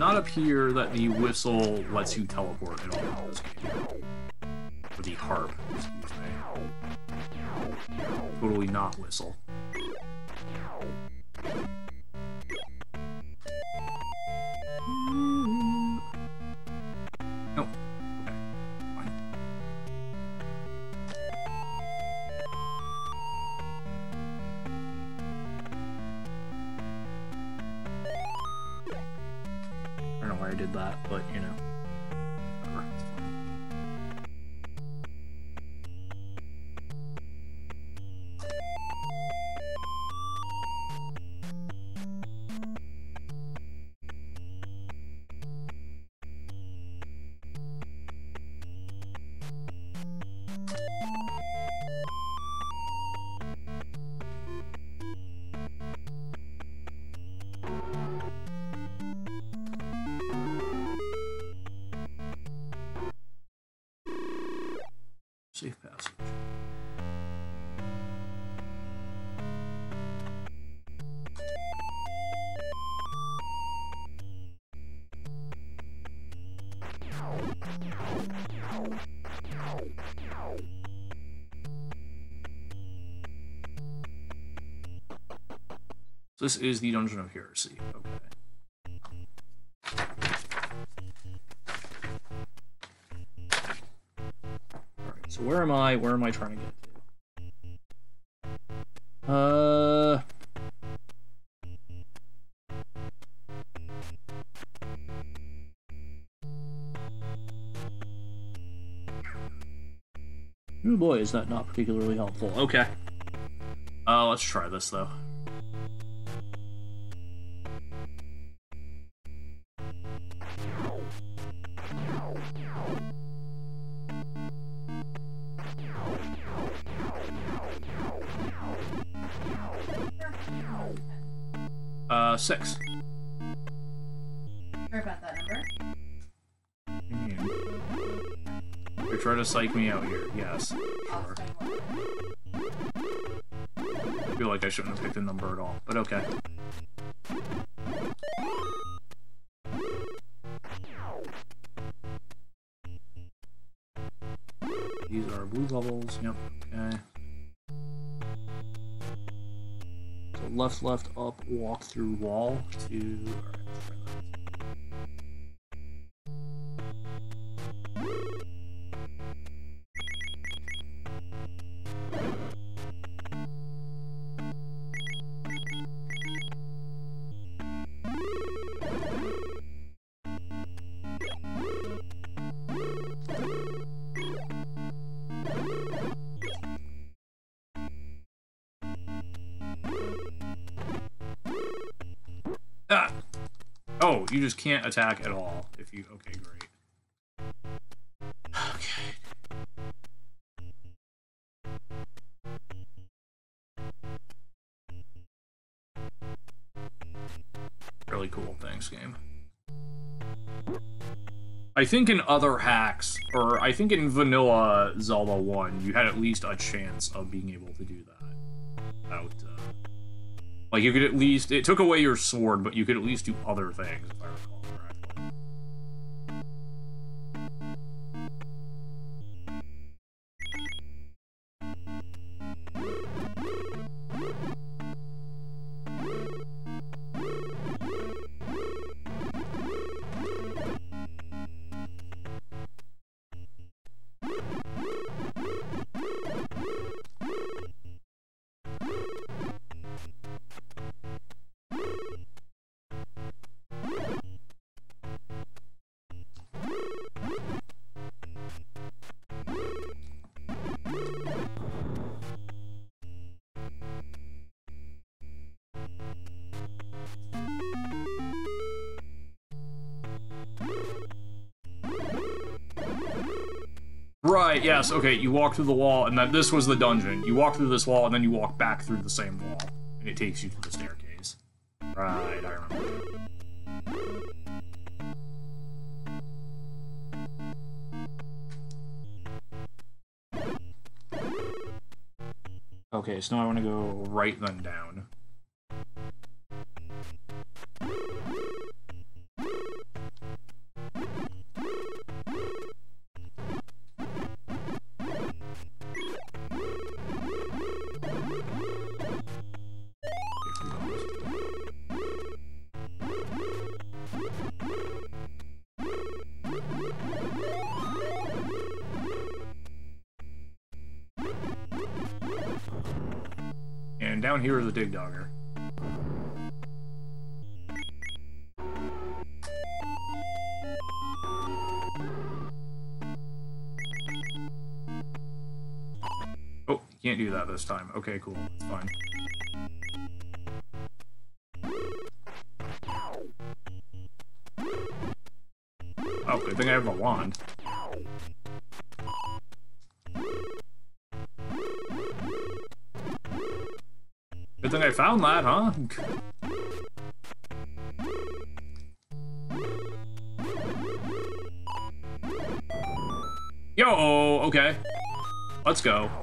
[SPEAKER 1] Not appear that the whistle lets you teleport at all in this game. Or the harp. Totally not whistle. So this is the Dungeon of Heresy. Okay. Alright, so where am I? Where am I trying to get to? Uh... Oh boy, is that not particularly helpful. Okay. Uh, let's try this, though. Six.
[SPEAKER 2] Sorry about that number.
[SPEAKER 1] You're trying to psych me out here. Yes. Sure. I feel like I shouldn't have picked a number at all, but okay. Through wall you just can't attack at all if you. Okay, great. Okay. Really cool. Thanks, game. I think in other hacks, or I think in vanilla Zelda 1, you had at least a chance of being able to do that. Like, you could at least... It took away your sword, but you could at least do other things, yes, okay, you walk through the wall, and then this was the dungeon. You walk through this wall, and then you walk back through the same wall, and it takes you to the staircase. Right, I remember. Okay, so now I want to go right then down. This time. Okay, cool. Fine. Oh, good thing I have a wand. Good thing I found that, huh? Yo, okay. Let's go.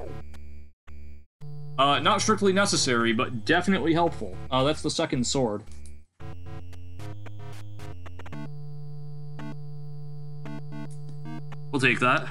[SPEAKER 1] Uh, not strictly necessary, but definitely helpful. Uh, that's the second sword. We'll take that.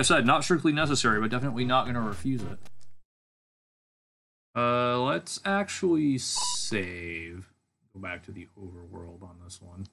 [SPEAKER 1] I said, not strictly necessary, but definitely not going to refuse it. Uh, let's actually save. Go back to the overworld on this one.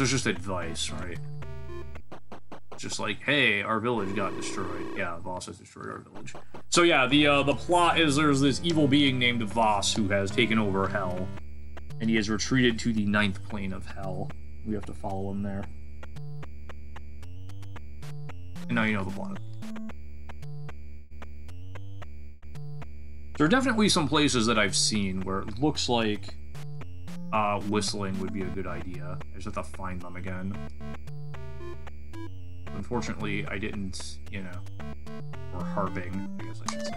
[SPEAKER 1] Is just advice, right? just like, hey, our village got destroyed. Yeah, Voss has destroyed our village. So yeah, the uh, the plot is there's this evil being named Voss who has taken over Hell, and he has retreated to the ninth plane of Hell. We have to follow him there. And now you know the plot. There are definitely some places that I've seen where it looks like uh, whistling would be a good idea. I just have to find them again. Unfortunately, I didn't, you know, or harping, I guess I should say,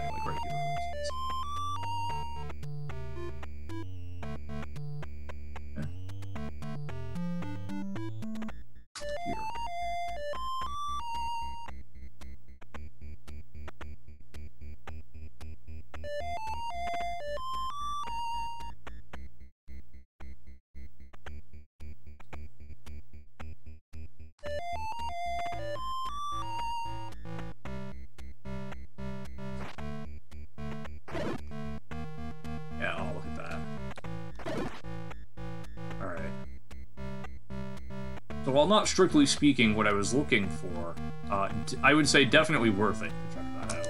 [SPEAKER 1] while not strictly speaking what I was looking for, uh, I would say definitely worth it to check that out.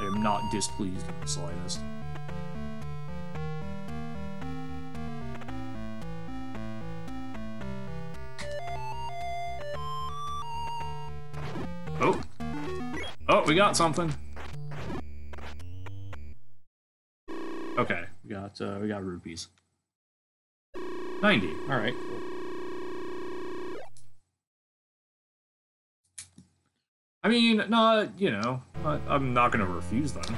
[SPEAKER 1] I am not displeased in the slightest. Oh! Oh, we got something! Okay, we got uh, we got rupees. Ninety. All right. Cool. I mean, not you know, I'm not gonna refuse them.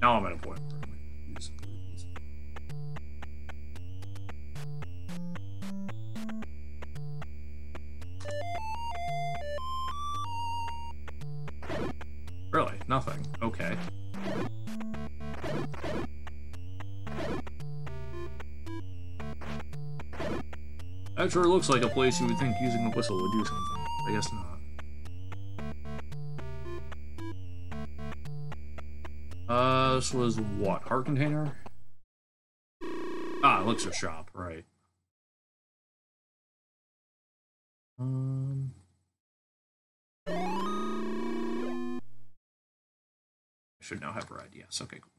[SPEAKER 1] Now I'm at a point sure looks like a place you would think using a whistle would do something. I guess not. Uh, this was what? Heart container? Ah, elixir shop, right. Um... I should now have red, yes, okay, cool.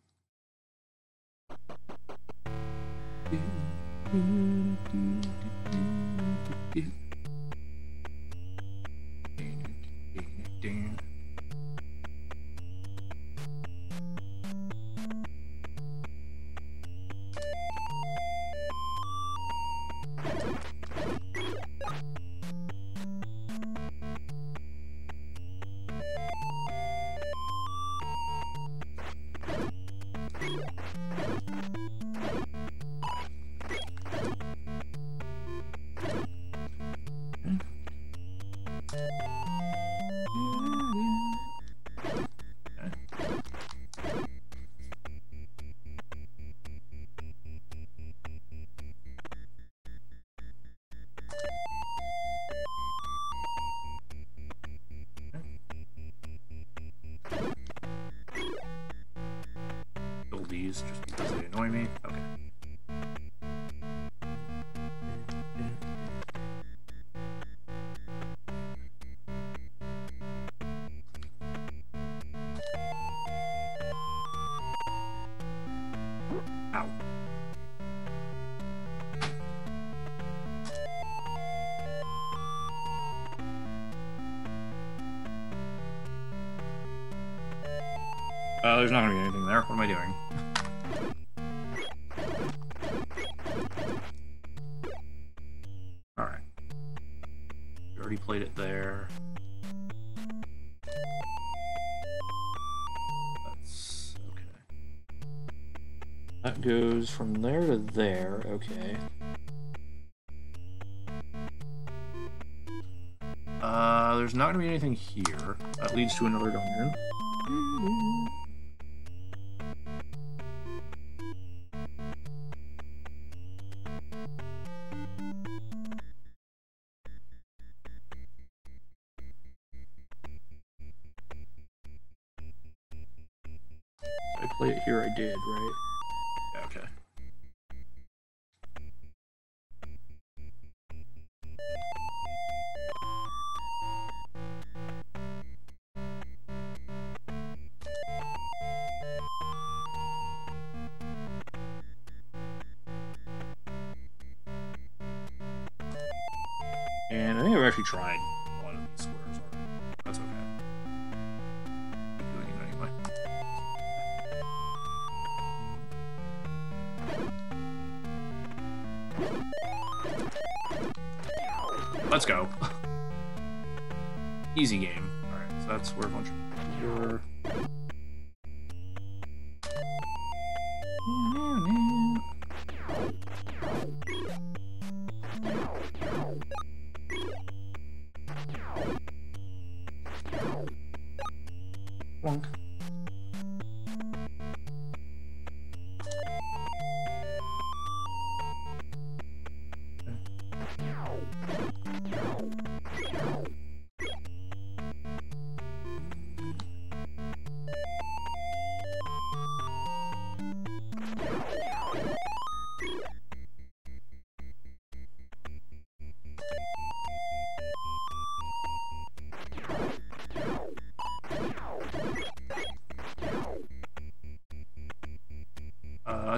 [SPEAKER 1] There's not gonna be anything there. What am I doing? Alright. Already played it there. That's okay. That goes from there to there, okay. Uh, there's not gonna be anything here. That leads to another dungeon. Play it here? I did, right? Okay.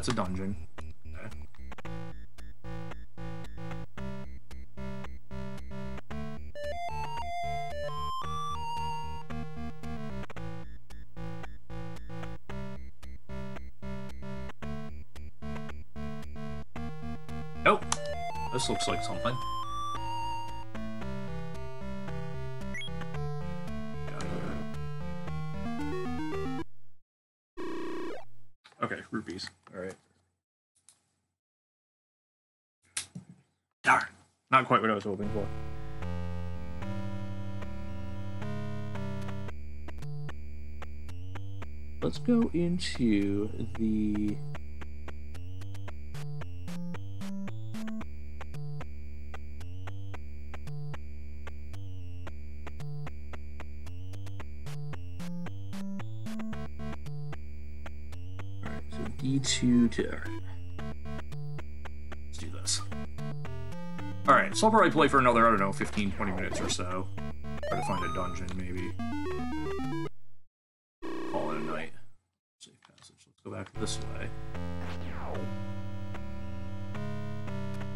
[SPEAKER 1] That's a dungeon. Okay. Nope. This looks like something. Not quite what I was hoping for. Let's go into the Alright, so D2 to. Alright. So I'll probably play for another, I don't know, 15, 20 minutes or so. Try to find a dungeon, maybe. Call it a night. Safe passage. Let's go back this way.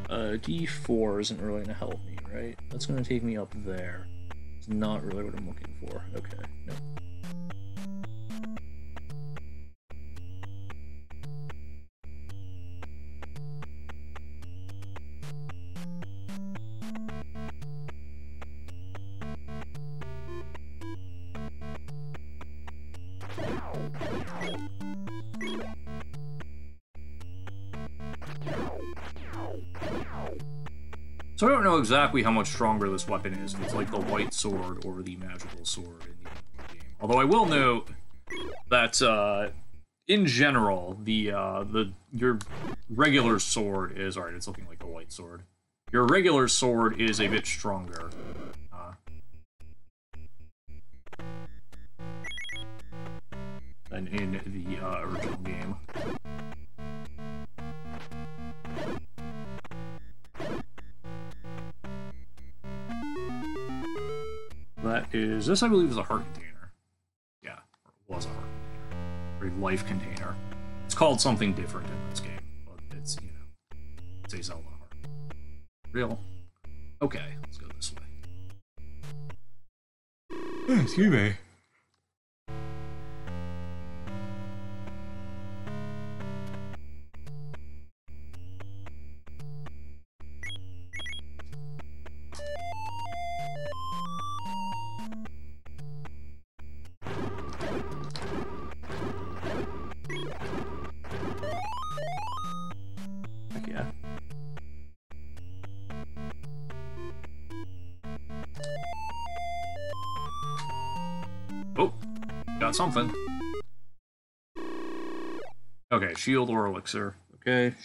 [SPEAKER 1] Uh, D4 isn't really gonna help me, right? That's gonna take me up there. It's not really what I'm looking for. Okay, exactly how much stronger this weapon is. It's like the white sword or the magical sword in the game. Although I will note that uh, in general, the uh, the your regular sword is alright. It's looking like the white sword. Your regular sword is a bit stronger. Uh, than in the uh, original game. Is this, I believe, is a heart container. Yeah, it was a heart container, or a life container. It's called something different in this game, but it's you know, it's a Zelda heart. Real. Okay, let's go this way. Excuse me. Shield or elixir. Okay.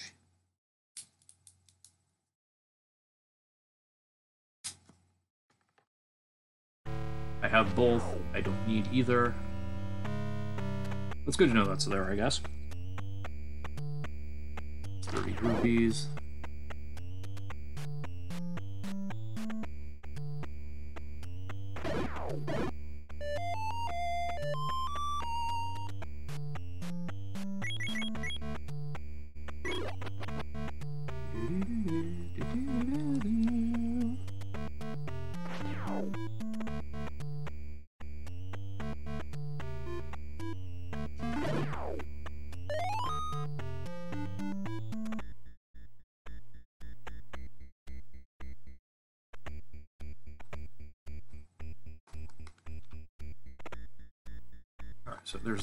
[SPEAKER 1] I have both. I don't need either. It's good to know that's there, I guess. 30 rupees.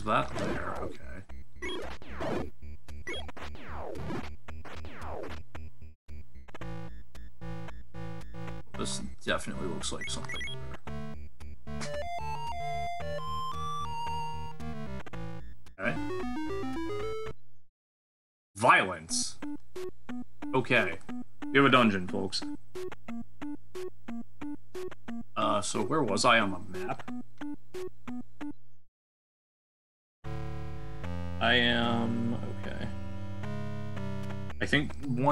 [SPEAKER 1] That there, okay. This definitely looks like something. Okay. Violence. Okay. We have a dungeon, folks. Uh, so where was I on the map?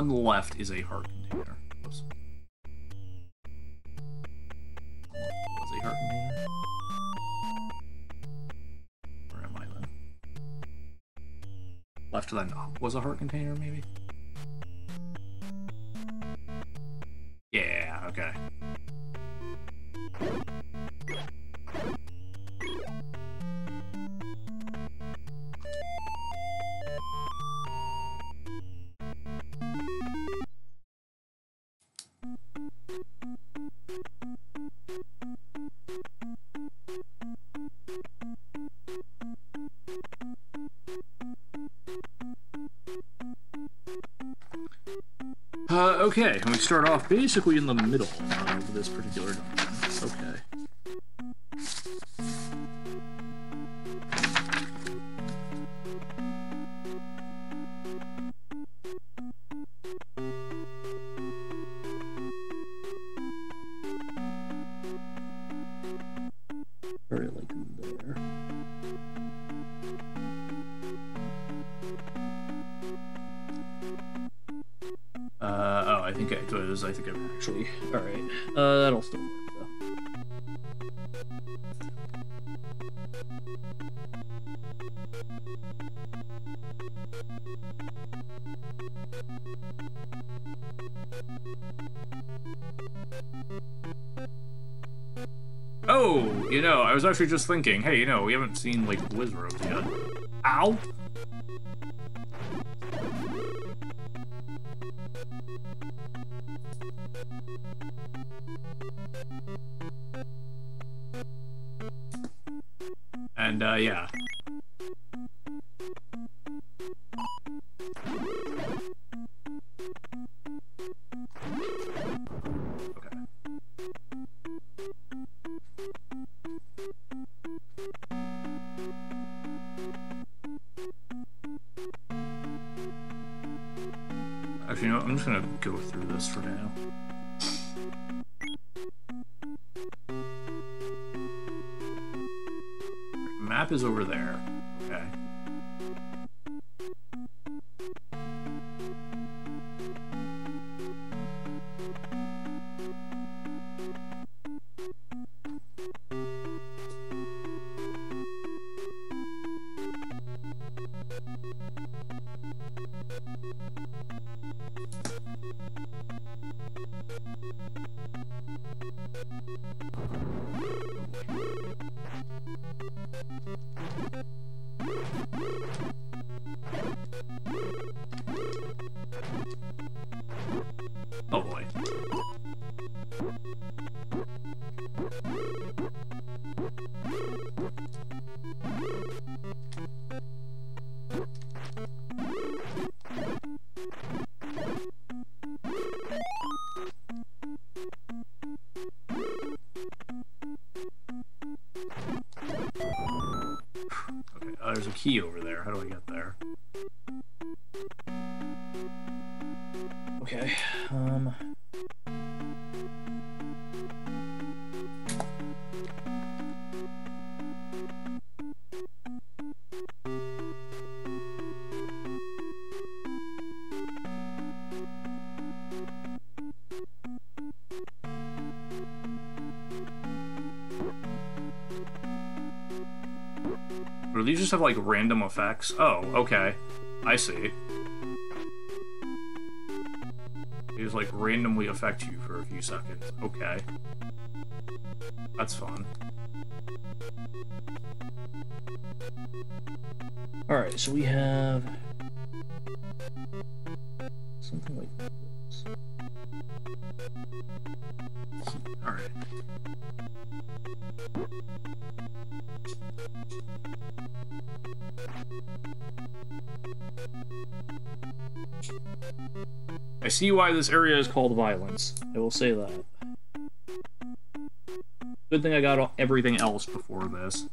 [SPEAKER 1] One left is a heart container. Oops. Was a heart container? Where am I then? Left then up was a heart container, maybe? Okay, and we start off basically in the middle of this particular dungeon. Okay. Very like there. Oh, I think I'm actually. Alright. Uh, that'll still work. Oh, you know, I was actually just thinking, hey, you know, we haven't seen, like, Wizards yet. Ow! Like random effects? Oh, okay. I see. They just like randomly affect you for a few seconds. Okay. That's fun. Alright, so we have something like this. Alright. I see why this area is called Violence. I will say that. Good thing I got everything else before this.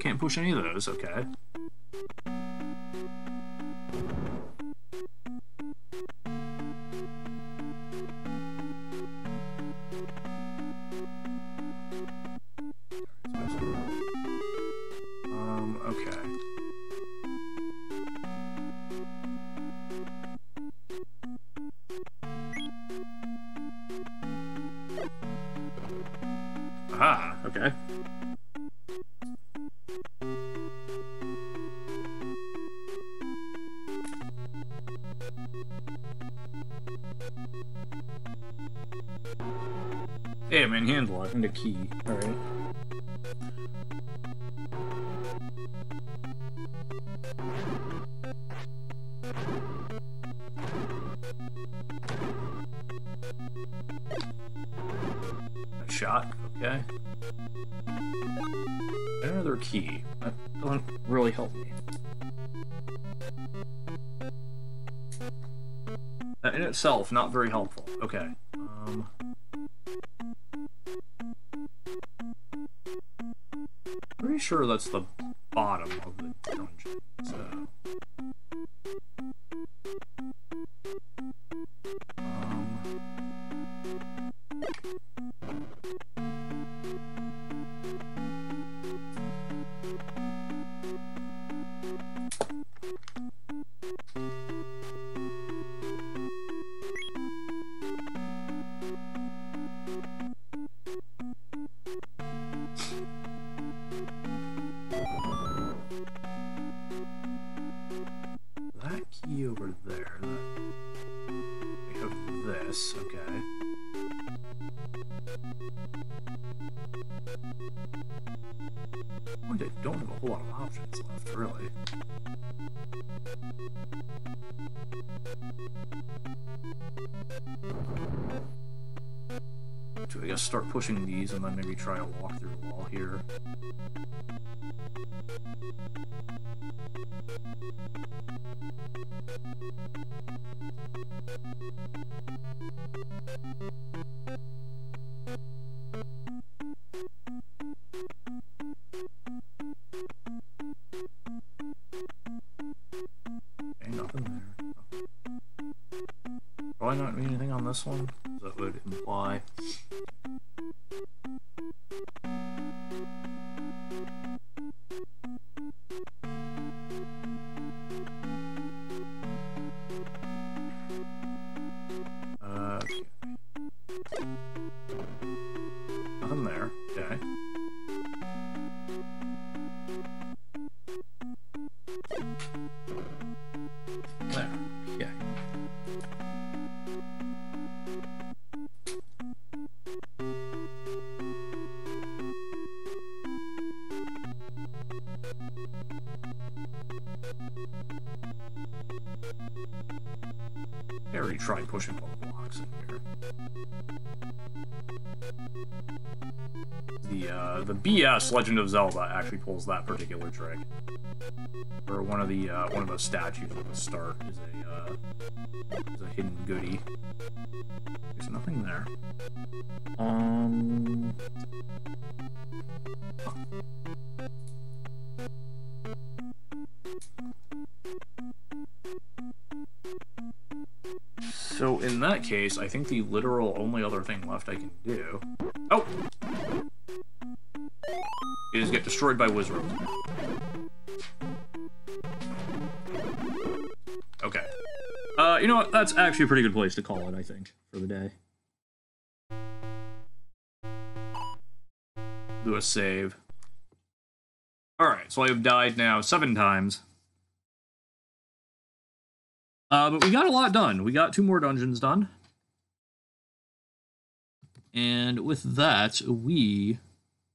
[SPEAKER 1] Can't push any of those, okay. not very helpful. Do I not mean anything on this one? That would imply Legend of Zelda actually pulls that particular trick. Or one of the uh, one of the statues at the start is a uh, is a hidden goodie. There's nothing there. Um. So in that case, I think the literal only other thing left I can do... destroyed by Wizard. Okay. Uh, you know what? That's actually a pretty good place to call it, I think, for the day. Do a save. Alright, so I have died now seven times. Uh, but we got a lot done. We got two more dungeons done. And with that, we...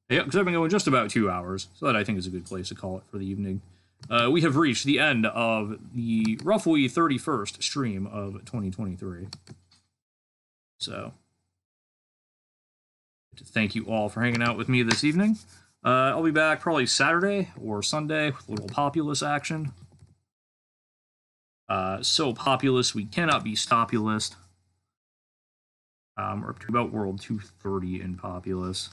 [SPEAKER 1] Yeah, because I've been going just about two hours, so that I think is a good place to call it for the evening. Uh, we have reached the end of the roughly 31st stream of 2023. So, thank you all for hanging out with me this evening. Uh, I'll be back probably Saturday or Sunday with a little populous action. Uh, so populous, we cannot be stopulist. Um, we're up to about World 230 in populous.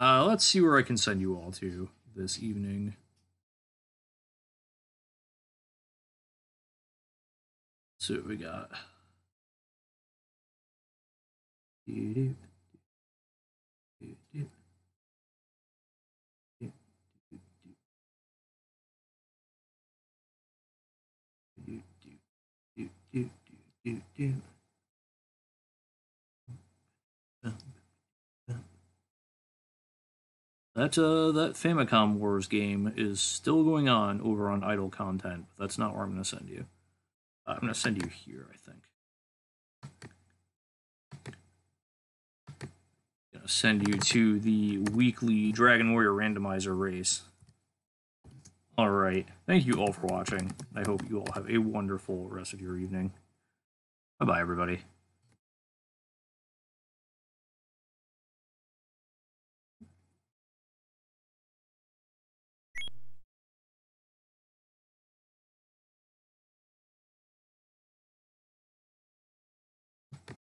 [SPEAKER 1] Uh, let's see where I can send you all to this evening. see what we got. That uh, that Famicom Wars game is still going on over on Idle Content. But that's not where I'm going to send you. Uh, I'm going to send you here, I think. Going to send you to the weekly Dragon Warrior randomizer race. All right. Thank you all for watching. I hope you all have a wonderful rest of your evening. Bye bye, everybody.